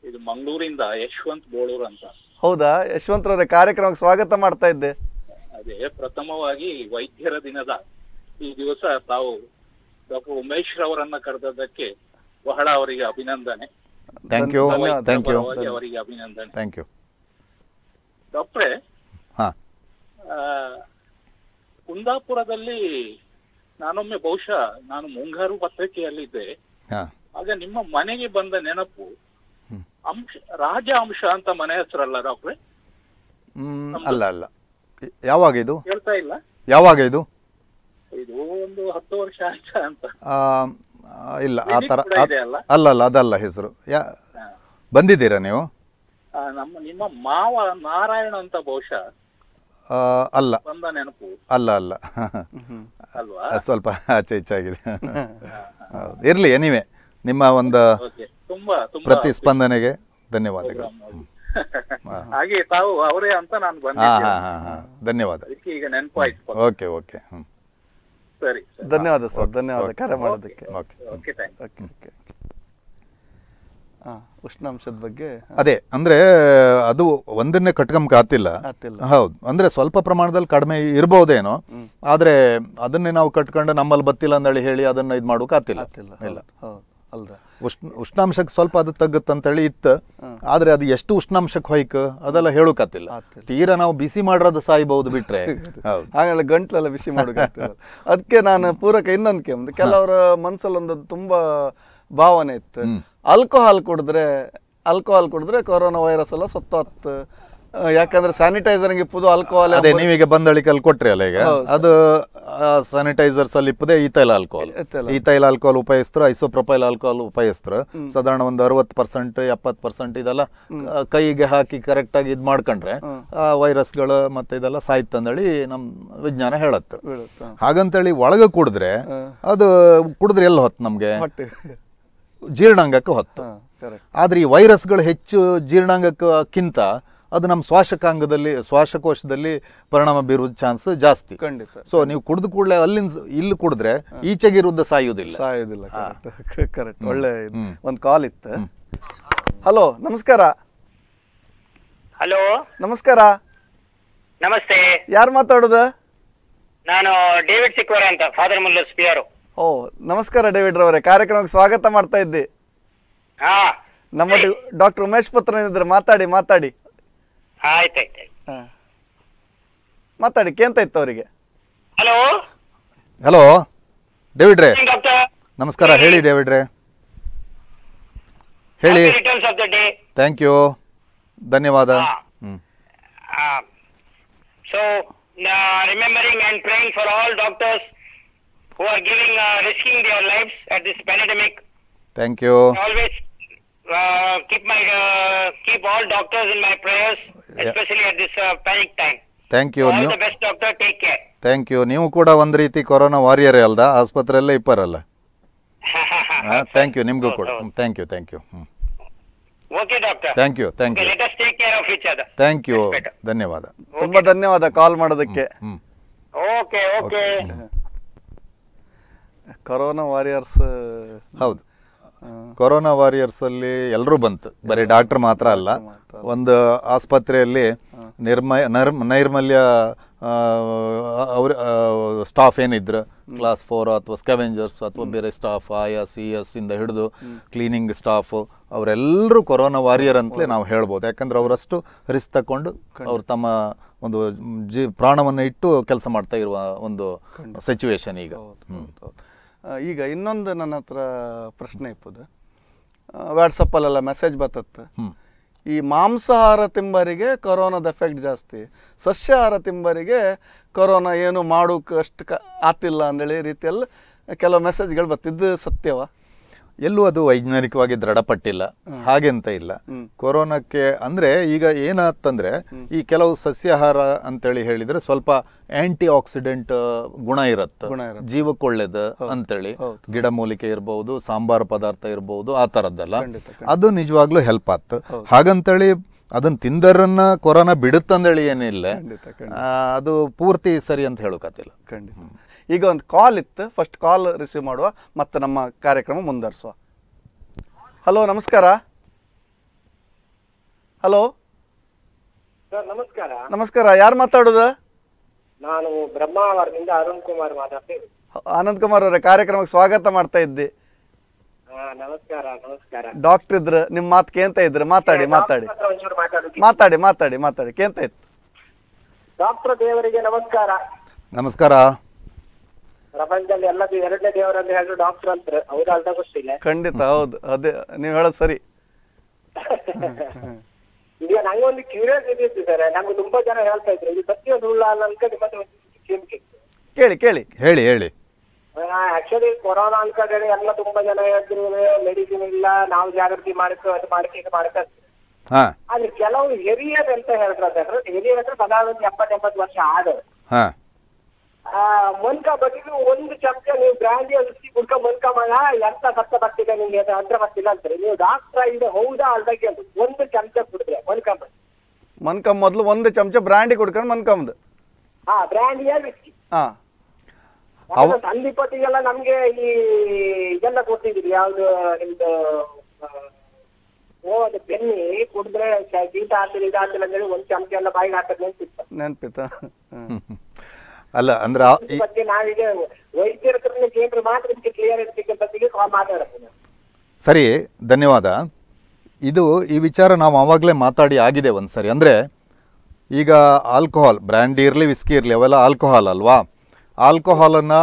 ಇದು ಮಂಗಳೂರಿಂದ ಯಶವಂತ್ ಬೋಳೂರ್ ಅಂತ. ಹೌದಾ? ಯಶವಂತರವರೇ ಕಾರ್ಯಕ್ರಮಕ್ಕೆ ಸ್ವಾಗತ ಮಾಡ್ತಾ ಇದ್ದೆ. ಅದೇ ಪ್ರಥಮವಾಗಿ ವೈದ್ಯರ ದಿನದ ಈ ದಿವಸ ತಾವು ಡಾಕ್ಟರ್ ಉಮೇಶ್ ರವರನ್ನ ಕರೆದದ್ದಕ್ಕೆ ಬಹಳ ಅವರಿಗೆ ಅಭಿನಂದನೆ. ಥ್ಯಾಂಕ್ ಯು ಥ್ಯಾಂಕ್ ಯು ಅವರಿಗೆ ಅಭಿನಂದನೆ. ಥ್ಯಾಂಕ್ ಯು ಡಾಕ್ಟ್ರೆ ಕುಂದಾಪುರದಲ್ಲಿ ನಾನೊಮ್ಮೆ ಬಹುಶಃ ನಾನು ಮುಂಗಾರು ಪತ್ರಿಕೆಯಲ್ಲಿದ್ದೆ. ಹಾ. ಆಗ ನಿಮ್ಮ ಮನೆಗೆ ಬಂದ ನೆನಪು ಅಂಶ ರಾಜ ಅಂಶ ಅಂತ ಮನೆ ಹೆಸರಲ್ಲ ಡಾಕ್ಟ್ರೆ? ಅಲ್ಲ ಅಲ್ಲ. ಯಾವಾಗ ಇದು? ಹೇಳ್ತಾ ಇಲ್ಲ. ಯಾವಾಗ ಇದು? ಇದು ಒಂದು ಹತ್ತು ವರ್ಷ ಆಯ್ತಾ ಅಂತ. ಆ, ಆ, ಇಲ್ಲ ಆ ತರ ಅಲ್ಲ? ಅಲ್ಲ ಅದಲ್ಲ ಹೆಸರು. ಯಾ ಬಂದಿದ್ದೀರಾ ನೀವು? ನಮ್ಮ ನಿಮ್ಮ ಮಾವ ನಾರಾಯಣ ಅಂತ ಬಹುಶಃ. ಆ, ಅಲ್ಲ. ಬಂದ ನೆನಪು. ಅಲ್ಲ ಅಲ್ಲ. ಅಲ್ವಾ? ಸ್ವಲ್ಪ ಆಚೆ ಈಚೆ ಆಗಿದೆ. ಹೌದು. ಇರ್ಲಿ ಎನಿವೆ ನಿಮ್ಮ ಒಂದು ತುಂಬಾ ತುಂಬಾ ಪ್ರತಿಸ್ಪಂದನೆಗೆ ಧನ್ಯವಾದಗಳು. ಹಾಗೆ ತಾವು ಅವರೇ ಅಂತ ನಾನು ಹಾ ಧನ್ಯವಾದ. ಈಗ ನೆನಪಾಯ್ತು ಓಕೆ ಓಕೆ. ಸರಿ ಧನ್ಯವಾದ ಸರ್ ಧನ್ಯವಾದ. ಕರೆ ಮಾಡೋದಕ್ಕೆ. Okay okay thank okay okay. ಉಷ್ಣಾಂಶದ ಬಗ್ಗೆ? ಅದೇ ಅಂದ್ರೆ ಅದು ಒಂದನ್ನೇ ಕಟ್ಕೊಂಬ ಆತಿಲ್ಲ. ಹೌದು. ಅಂದ್ರೆ ಸ್ವಲ್ಪ ಪ್ರಮಾಣದಲ್ಲಿ ಕಡಿಮೆ ಇರ್ಬೋದೇನೋ ಆದ್ರೆ ಅದನ್ನೇ ನಾವು ಕಟ್ಕೊಂಡು ನಮ್ಮಲ್ಲಿ ಬತ್ತಿಲ್ಲ ಅಂದೇಳಿ ಹೇಳಿ ಅದನ್ನ ಇದು ಮಾಡೋಕೆ ಆತಿಲ್ಲ. ಇಲ್ಲ. ಉಷ್ಣ ಉಷ್ಣಾಂಶಕ್ಕೆ ಸ್ವಲ್ಪ ಅದು ತಗ್ಗುತ್ತಂತೇಳಿ ಇತ್ತು. ಆದ್ರೆ ಅದು ಎಷ್ಟು ಉಷ್ಣಾಂಶಕ್ಕೆ ಹೊಯ್ಕ ಅದೆಲ್ಲ ಹೇಳೋಕಾತಿಲ್ಲ ತೀರಾ ನಾವು ಬಿಸಿ ಮಾಡಿರೋದು ಸಾಯ್ಬಹುದು ಬಿಟ್ರೆ. ಹಾಗೆಲ್ಲ ಗಂಟ್ಲೆಲ್ಲ ಬಿಸಿ ಮಾಡೋಕೆ ಅದಕ್ಕೆ ನಾನು ಪೂರಕ ಇನ್ನೊಂದು ಕೆಮ್ಮದು ಕೆಲವರ ಮನ್ಸಲ್ಲಿ ಒಂದು ತುಂಬಾ ಭಾವನೆ ಇತ್ತು. ಆಲ್ಕೋಹಾಲ್ ಕುಡಿದ್ರೆ ಆಲ್ಕೋಹಾಲ್ ಕುಡಿದ್ರೆ ಕೊರೋನಾ ವೈರಸ್ ಎಲ್ಲ ಸತ್ತೋತ್. ಯಾಕಂದ್ರೆ ಸ್ಯಾನಿಟೈಸರ್ ಇಪ್ಪುದು ಆಲ್ಕೋಹಾಲ್ ಅದೇ ನೀವೀಗ ಬಂದಳಿಕಲ್ಲಿ ಕೊಟ್ರಿ ಅಲ್ಲ ಈಗ? ಅದು ಸ್ಯಾನಿಟೈಸರ್ಸ್ ಅಲ್ಲಿ ಇಪ್ಪದೆ ಈತೈಲ್ ಆಲ್ಕೋಹಾಲ್ ಈತೈಲ್ ಆಲ್ಕೋಹಾಲ್ ಉಪಯೋಗಿಸ್ತರು ಐಸೋಪ್ರೊಪೈಲ್ ಆಲ್ಕೋಹಾಲ್ ಉಪಯೋಗಿಸ್ತರು. ಸಾಧಾರಣ ಒಂದು ಅರವತ್ತು ಪರ್ಸೆಂಟ್ ಎಪ್ಪತ್ತು ಪರ್ಸೆಂಟ್ ಇದೆಲ್ಲ ಕೈಗೆ ಹಾಕಿ ಕರೆಕ್ಟ್ ಆಗಿ ಇದು ಮಾಡ್ಕೊಂಡ್ರೆ ಆ ವೈರಸ್ಗಳು ಮತ್ತೆ ಇದೆಲ್ಲ ಸಾಯ್ತಂದೇಳಿ ನಮ್ ವಿಜ್ಞಾನ ಹೇಳತ್ತೆ. ಹಾಗಂತ ಹಾಗಂತೇಳಿ ಒಳಗೆ ಕುಡಿದ್ರೆ ಅದು ಕುಡಿದ್ರೆ ಎಲ್ಲ ಹೊತ್ತು ನಮ್ಗೆ? ಜೀರ್ಣಾಂಗಕ್ಕೆ ಹೊತ್ತು. ಆದ್ರೆ ಈ ವೈರಸ್ಗಳು ಹೆಚ್ಚು ಜೀರ್ಣಾಂಗಕ್ಕಿಂತ ಅದು ನಮ್ಮ ಶ್ವಾಸಕಾಂಗದಲ್ಲಿ ಶ್ವಾಸಕೋಶದಲ್ಲಿ ಪರಿಣಾಮ ಬೀರುವ ಚಾನ್ಸ್ ಜಾಸ್ತಿ. ಖಂಡಿತ. ಸೊ ನೀವು ಕುಡಿದು ಕೂಡಲೇ ಅಲ್ಲಿಂದ ಇಲ್ಲಿ ಕುಡಿದ್ರೆ ಈಚೆಗೆ ಇರುವುದು ಸಾಯುವುದಿಲ್ಲ. ಸಾಯೋದಿಲ್ಲ ಕರೆಕ್ಟ್ ಕರೆಕ್ಟ್ ಒಳ್ಳೆ ಒಂದು ಕಾಲ್ ಇತ್ತು. ಹಲೋ ನಮಸ್ಕಾರ. ಹಲೋ ನಮಸ್ಕಾರ. ನಮಸ್ತೆ. ಯಾರು ಮಾತಾಡೋದು? ನಾನು ಡೇವಿಡ್ ಸಿಕ್ವರ ಅಂತ ಫಾದರ್ ಮುಲ್ಲರ್ ಸ್ಪಿಯರ್. ಓ ನಮಸ್ಕಾರ ಡೇವಿಡ್ ರವರೇ. ಕಾರ್ಯಕ್ರಮಕ್ಕೆ ಸ್ವಾಗತ ಮಾಡ್ತಾ ಇದ್ದಿ. ಹಾ. ನಮ್ಮ ಡಾಕ್ಟರ್ ಉಮೇಶ್ ಪುತ್ರ ಇದ್ರೆ ಮಾತಾಡಿ ಮಾತಾಡಿ. ಆಯ್ತಾಯ್ತು. ಹಾ. ಮಾತಾಡಿ ಕೇಂತ ಇತ್ತು ಅವರಿಗೆ? Hello? Hello David Ray doctor? ನಮಸ್ಕಾರ ಹೇಳಿ. ಡೇವಿಡ್ ರೇ ಹೇಳಿ. Returns of the day thank you ಧನ್ಯವಾದ. ಹ್ಮ್. So remembering and praying for all doctors who are giving uh, risking their lives at this pandemic. Thank you always uh, keep my uh, keep all doctors in my prayers especially at this uh, panic time Thank you. all ನೀವು the best Doctor, take care. Thank you ನೀವು ಕೂಡ ಒಂದು ರೀತಿ ಕೊರೋನಾ ವಾರಿಯರೇ ಅಲ್ದಾ ಆಸ್ಪತ್ರೆಯಲ್ಲೇ ಇಪ್ಪರಲ್ಲ ಥ್ಯಾಂಕ್ ಯು ನಿಮಗೂ ಕೂಡ ಥ್ಯಾಂಕ್ ಯು ಥ್ಯಾಂಕ್ ಯು ಹ್ಞೂ okay, doctor. Thank you thank Okay, you let us take care of each other. Thank you. ಧನ್ಯವಾದ ತುಂಬಾ ಧನ್ಯವಾದ ಕಾಲ್ ಮಾಡೋದಕ್ಕೆ Okay, okay. ಕೊರೋನಾ ವಾರಿಯರ್ಸ್ ಹೌದು ಕೊರೋನಾ ವಾರಿಯರ್ಸ್ ಅಲ್ಲಿ ಎಲ್ಲರೂ ಬಂತು. ಬರೀ ಡಾಕ್ಟರ್ ಮಾತ್ರ ಅಲ್ಲ. ಒಂದು ಆಸ್ಪತ್ರೆಯಲ್ಲಿ ನಿರ್ಮಯ ನರ್ ನೈರ್ಮಲ್ಯ ಅವ್ರ ಸ್ಟಾಫ್ ಏನಿದ್ರು ಕ್ಲಾಸ್ ಫೋರ್ ಅಥವಾ ಸ್ಕ್ಯಾವೆಂಜರ್ಸ್ ಅಥವಾ ಬೇರೆ ಸ್ಟಾಫ್ ಆಯಾ ಸಿ ಎಸ್ ಇಂದ ಹಿಡಿದು ಕ್ಲೀನಿಂಗ್ ಸ್ಟಾಫ್ ಅವರೆಲ್ಲರೂ ಕೊರೋನಾ ವಾರಿಯರ್ ಅಂತಲೇ ನಾವು ಹೇಳ್ಬೋದು. ಯಾಕಂದ್ರೆ ಅವರಷ್ಟು ರಿಸ್ಕ್ ತಕೊಂಡು ಅವ್ರು ತಮ್ಮ ಒಂದು ಜೀ ಪ್ರಾಣವನ್ನು ಇಟ್ಟು ಕೆಲಸ ಮಾಡ್ತಾ ಇರುವ ಒಂದು ಸಿಚುವೇಶನ್ ಈಗ. ಆ, ಈಗ ಇನ್ನೊಂದು ನನ್ನ ಹತ್ರ ಪ್ರಶ್ನೆ ಇಪ್ಪದು. ವಾಟ್ಸಪ್ಪಲ್ಲೆಲ್ಲ ಮೆಸೇಜ್ ಬರ್ತತ್ತೆ ಈ ಮಾಂಸಾಹಾರ ತಿಂಬರಿಗೆ ಕೊರೋನಾದ ಎಫೆಕ್ಟ್ ಜಾಸ್ತಿ. ಸಸ್ಯಾಹಾರ ತಿಂಬರಿಗೆ ಕೊರೋನಾ ಏನು ಮಾಡೋಕೆ ಅಷ್ಟು ಕ ಆತಿಲ್ಲ ಅಂದೇಳಿ ರೀತಿಯಲ್ಲಿ ಕೆಲವು ಮೆಸೇಜ್ಗಳು ಬರ್ತಿದ್ದು ಸತ್ಯವ. ಎಲ್ಲೂ ಅದು ವೈಜ್ಞಾನಿಕವಾಗಿ ದೃಢಪಟ್ಟಿಲ್ಲ. ಹಾಗೆಂತ ಇಲ್ಲ. ಕೊರೋನಾಕ್ಕೆ ಅಂದ್ರೆ ಈಗ ಏನಾಗ್ತಂದ್ರೆ ಈ ಕೆಲವು ಸಸ್ಯಾಹಾರ ಅಂತೇಳಿ ಹೇಳಿದ್ರೆ ಸ್ವಲ್ಪ ಆಂಟಿ ಆಕ್ಸಿಡೆಂಟ್ ಗುಣ ಇರುತ್ತೆ. ಅಂತೇಳಿ ಜೀವಕ್ಕೆ ಒಳ್ಳೇದು ಅಂತೇಳಿ. ಗಿಡಮೂಲಿಕೆ ಇರಬಹುದು ಸಾಂಬಾರ್ ಪದಾರ್ಥ ಇರಬಹುದು ಆ ತರದ್ದೆಲ್ಲ. ಅದು ನಿಜವಾಗ್ಲೂ ಹೆಲ್ಪ್ ಆತು. ಹಾಗಂತೇಳಿ ಅದನ್ನ ತಿಂದರನ್ನ ಕೊರೋನಾ ಬಿಡುತ್ತಂದೇಳಿ ಏನಿಲ್ಲ. ಅದು ಪೂರ್ತಿ ಸರಿ ಅಂತ ಹೇಳೋಕತ್ತಿಲ್ಲ ಖಂಡಿತ. ಈಗ ಒಂದು ಕಾಲ್ ಇತ್ತು. ಫಸ್ಟ್ ಕಾಲ್ ರಿಸೀವ್ ಮಾಡುವ. ಮತ್ತು ನಮ್ಮ ಕಾರ್ಯಕ್ರಮ ಮುಂದುವರಿಸುವ. ಹಲೋ ನಮಸ್ಕಾರ. ಹಲೋ ಸರ್ ನಮಸ್ಕಾರ. ನಮಸ್ಕಾರ. ಯಾರು ಮಾತಾಡೋದು? ನಾನು ಬ್ರಹ್ಮಾವರದಿಂದ ಅರುಣ್ ಕುಮಾರ್ ಮಾತಾಡ್ತೀನಿ. ಆನಂದ್ ಕುಮಾರ್ ಅವರೇ ಕಾರ್ಯಕ್ರಮಕ್ಕೆ ಸ್ವಾಗತ ಮಾಡ್ತಾ ಇದ್ದೆ. ನಮಸ್ಕಾರ ನಮಸ್ಕಾರ. ಡಾಕ್ಟರ್ ಇದ್ರ ನಿಮ್ಮ ಮಾತು ಕೇಂತ ಇದ್ರ. ಮಾತಾಡಿ ಮಾತಾಡಿ. ಮಾತಾಡಿ ಮಾತಾಡಿ ಮಾತಾಡಿ. ಕೇಂತ ಇತ್ತು. ಡಾಕ್ಟರ್ ದೇವರಿಗೆ ನಮಸ್ಕಾರ. ನಮಸ್ಕಾರ. ಪ್ರಪಂಚದಲ್ಲಿ ಎಲ್ಲದು ಎರಡನೇ ದೇವರ ಹೇಳಿದ್ರು ಡಾಕ್ಟರ್ ಅಂತ ಅವ್ರು ಅರ್ಧ ಗೊತ್ತಿಲ್ಲ. ಖಂಡಿತ ಹೌದು. ಅದೇ ನೀವು ಹೇಳೋದು ಸರಿ. ಈಗ ನಂಗೊಂದು ಕ್ಯೂರಿಯಾಸಿಟಿ ಇತ್ತು ಸರ್. ನಂಗೆ ತುಂಬಾ ಜನ ಹೇಳ್ತಾ ಇದ್ರು ಇದು ಸತ್ಯ ಸುಳ್ಳ ಅಲ್ಲ ಅಂತ ಮತ್ತೆ ಒಂದು. ಕೇಳಿ ಕೇಳಿ. ಹೇಳಿ ಹೇಳಿ. ಆಕ್ಚುಲಿ ಕೊರೋನಾ ಅನ್ಕೊಂಡ್ರೆ ಎಲ್ಲ ತುಂಬಾ ಜನ ಹೇಳಿದ್ರು ಮೆಡಿಸಿನ್ ಇಲ್ಲ ನಾವು ಜಾಗೃತಿ ಮಾಡ್ಕೊ ಅದು ಮಾಡ್ಕೊ ಇದು ಮಾಡ್ಕೊ ಅಂತ. ಹಾ. ಆದ್ರೆ ಕೆಲವು ಹಿರಿಯರು ಅಂತ ಹೇಳ್ತಾರೆ ಹಿರಿಯರ್ ಹತ್ರ ಸದಾ ಒಂದು ಎಪ್ಪತ್ತೆಂಬತ್ತು ವರ್ಷ ಆದವರು. ಮೊನ್ಕ ಬದಿಲು ಒಂದು ಚಮಚ ನೀವು ಬ್ರಾಂಡಿ ರುಚಿ ಗುಡ್ಕ ಮೊನ್ಕ ಮಾಡ. ಎಂತ ಸತ್ತ ಬರ್ತಿದೆ ನಿಮ್ಗೆ? ಅಂತರ ಹತ್ರ ಬರ್ತಿಲ್ಲ ಅಂತಾರೆ. ನೀವು ಡಾಕ್ಟರ್ ಇದೆ ಹೌದಾ ಅಲ್ದ ಅಂತ ಒಂದು ಚಮಚ ಕುಡಿದ್ರೆ ಮೊನ್ಕಂಬ ಮನ್ಕಮ್ ಮೊದಲು ಒಂದು ಚಮಚ ಬ್ರಾಂಡಿ ಕುಡ್ಕೊಂಡು ಮನ್ಕಮ್ದು ಹಾ ಬ್ರಾಂಡಿಯ ಹಾ. ಹಾಂ ಸಂದೀಪತಿಗೆಲ್ಲ ನಮ್ಗೆ ಈ ಇದೆಲ್ಲ ಕೊಟ್ಟಿದ್ರಿ ಯಾವ್ದು ನಿಮ್ದು ಓ ಅದು ಬೆನ್ನಿ ಕುಡಿದ್ರೆ ಶೀತ ಆಗ್ತಿಲ್ಲ ಇದಾಗ್ತಿಲ್ಲ ಅಂತೇಳಿ ಒಂದ್ ಚಮಚ ಎಲ್ಲ ಬಾಯಿಗೆ ಹಾಕದ್ ನೆನ್ಪಿತ್ತ? ನೆನ್ಪಿತಾ ಹ್ಮ್. ಅಲ್ಲ ಅಂದ್ರೆ ಈ ಈ- ಬಗ್ಗೆ ನಾವೀಗ ವೈದ್ಯರ ಹತ್ರನೇ ಕೇಂದ್ರ ಮಾತ್ರ ಇದಕ್ಕೆ ಕ್ಲಿಯರ್ ಇರ್ತಿಕ್ಕೆ ಬದಿಗೆ ಕಾಲ್ ಮಾತಾಡ್ತೀನಿ ಸರಿ ಧನ್ಯವಾದ. ಇದು ಈ ವಿಚಾರ ನಾವು ಆವಾಗಲೇ ಮಾತಾಡಿ ಆಗಿದೆ ಒಂದು ಸರಿ ಅಂದರೆ ಈಗ ಆಲ್ಕೋಹಾಲ್ ಬ್ರ್ಯಾಂಡಿ ಇರಲಿ ವಿಸ್ಕಿ ಇರಲಿ ಅವೆಲ್ಲ ಆಲ್ಕೋಹಾಲ್ ಅಲ್ವಾ? ಆಲ್ಕೋಹಾಲನ್ನು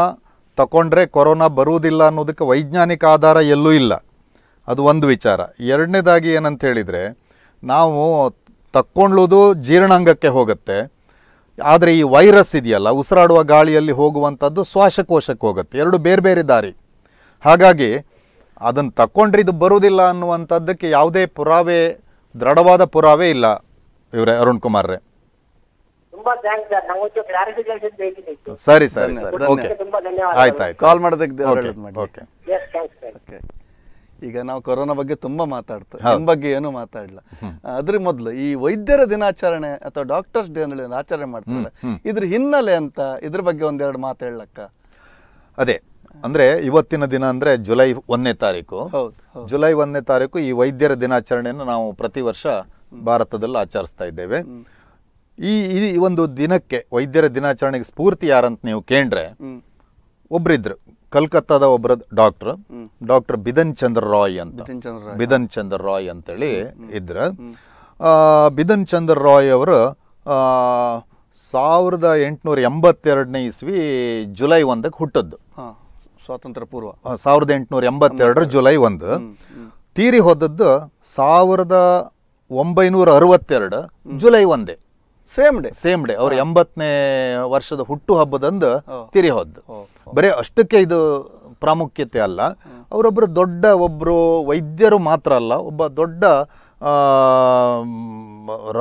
ತಗೊಂಡ್ರೆ ಕೊರೋನಾ ಬರುವುದಿಲ್ಲ ಅನ್ನೋದಕ್ಕೆ ವೈಜ್ಞಾನಿಕ ಆಧಾರ ಎಲ್ಲೂ ಇಲ್ಲ. ಅದು ಒಂದು ವಿಚಾರ. ಎರಡನೇದಾಗಿ ಏನಂತ ಹೇಳಿದರೆ ನಾವು ತಕ್ಕೊಳ್ಳೋದು ಜೀರ್ಣಾಂಗಕ್ಕೆ ಹೋಗುತ್ತೆ. ಆದರೆ ಈ ವೈರಸ್ ಇದೆಯಲ್ಲ ಉಸಿರಾಡುವ ಗಾಳಿಯಲ್ಲಿ ಹೋಗುವಂಥದ್ದು ಶ್ವಾಸಕೋಶಕ್ಕೆ ಹೋಗುತ್ತೆ. ಎರಡು ಬೇರೆ ಬೇರೆ ದಾರಿ. ಹಾಗಾಗಿ ಅದನ್ನು ತಕ್ಕೊಂಡ್ರೆ ಇದು ಬರುವುದಿಲ್ಲ ಅನ್ನುವಂಥದ್ದಕ್ಕೆ ಯಾವುದೇ ಪುರಾವೆ ದೃಢವಾದ ಪುರಾವೆ ಇಲ್ಲ ಇವರೇ ಅರುಣ್ ಕುಮಾರ್ರೇ. ತುಂಬಾ ಥ್ಯಾಂಕ್ಸ್ ಸರ್ ಸರಿ ಸರಿ. ಸರಿ ಓಕೆ ಆಯ್ತು ಆಯ್ತು ಕಾಲ್ ಮಾಡೋದಕ್ಕೆ ಓಕೆ ಓಕೆ ಈಗ ನಾವು ಕೊರೋನಾ ಬಗ್ಗೆ ತುಂಬಾ ಮಾತಾಡ್ತೇವೆ. ನಿಮ್ಮ ಬಗ್ಗೆ ಏನು ಮಾತಾಡಲ್ಲ ಅದ್ರ ಮೊದಲು ಈ ವೈದ್ಯರ ದಿನಾಚರಣೆ ಅಥವಾ ಡಾಕ್ಟರ್ಸ್ ಡೇ ಅನ್ನೋ ಆಚರಣೆ ಮಾಡ್ತಾರೆ. ಇದ್ರ ಹಿನ್ನೆಲೆ ಅಂತ ಇದ್ರ ಬಗ್ಗೆ ಒಂದೆರಡು ಮಾತು ಹೇಳಕ್ಕ? ಅದೇ ಅಂದ್ರೆ ಇವತ್ತಿನ ದಿನ ಅಂದ್ರೆ ಜುಲೈ ಒಂದನೇ ತಾರೀಕು. ಜುಲೈ ಒಂದನೇ ತಾರೀಕು ಈ ವೈದ್ಯರ ದಿನಾಚರಣೆಯನ್ನು ನಾವು ಪ್ರತಿ ವರ್ಷ ಭಾರತದಲ್ಲಿ ಆಚರಿಸ್ತಾ ಇದ್ದೇವೆ. ಈ ಈ ಒಂದು ದಿನಕ್ಕೆ ವೈದ್ಯರ ದಿನಾಚರಣೆಗೆ ಸ್ಫೂರ್ತಿ ಯಾರಂತ ನೀವು ಕೇಳ್ರೆ ಒಬ್ರಿದ್ರು. ಕಲ್ಕತ್ತಾದ ಒಬ್ಬರ ಡಾಕ್ಟರ್ ಡಾಕ್ಟರ್ ಬಿದನ್ ಚಂದ್ರ ರಾಯ್ ಅಂತ. ಬಿದನ್ ಚಂದ್ರ ರಾಯ್. ಬಿಧನ್ ಚಂದ್ರ ರಾಯ್ ಅಂತೇಳಿ ಇದ್ರ. ಬಿದನ್ ಚಂದ್ರ ರಾಯ್ ಅವರು ಸಾವಿರದ ಎಂಟುನೂರ ಎಂಬತ್ತೆರಡನೇ ಇಸ್ವಿ ಜುಲೈ ಒಂದಕ್ಕೆ ಹುಟ್ಟದ್ದು. ಸ್ವಾತಂತ್ರ್ಯ ಪೂರ್ವ. ಸಾವಿರದ ಎಂಟುನೂರ ಎಂಬತ್ತೆರಡರ ಜುಲೈ ಒಂದು. ತೀರಿ ಹೋದದ್ದು ಸಾವಿರದ ಒಂಬೈನೂರ ಅರವತ್ತೆರಡು ಜುಲೈ ಒಂದೇ. ಸೇಮ್ ಡೇ ಸೇಮ್ ಡೇ ಅವ್ರ ಎಂಬತ್ತನೇ ವರ್ಷದ ಹುಟ್ಟು ಹಬ್ಬದಂದು ತಿರಿ ಹೋದ್ದು. ಬರೀ ಅಷ್ಟಕ್ಕೆ ಇದು ಪ್ರಾಮುಖ್ಯತೆ ಅಲ್ಲ. ಅವರೊಬ್ಬರು ದೊಡ್ಡ ಒಬ್ಬರು ವೈದ್ಯರು ಮಾತ್ರ ಅಲ್ಲ ಒಬ್ಬ ದೊಡ್ಡ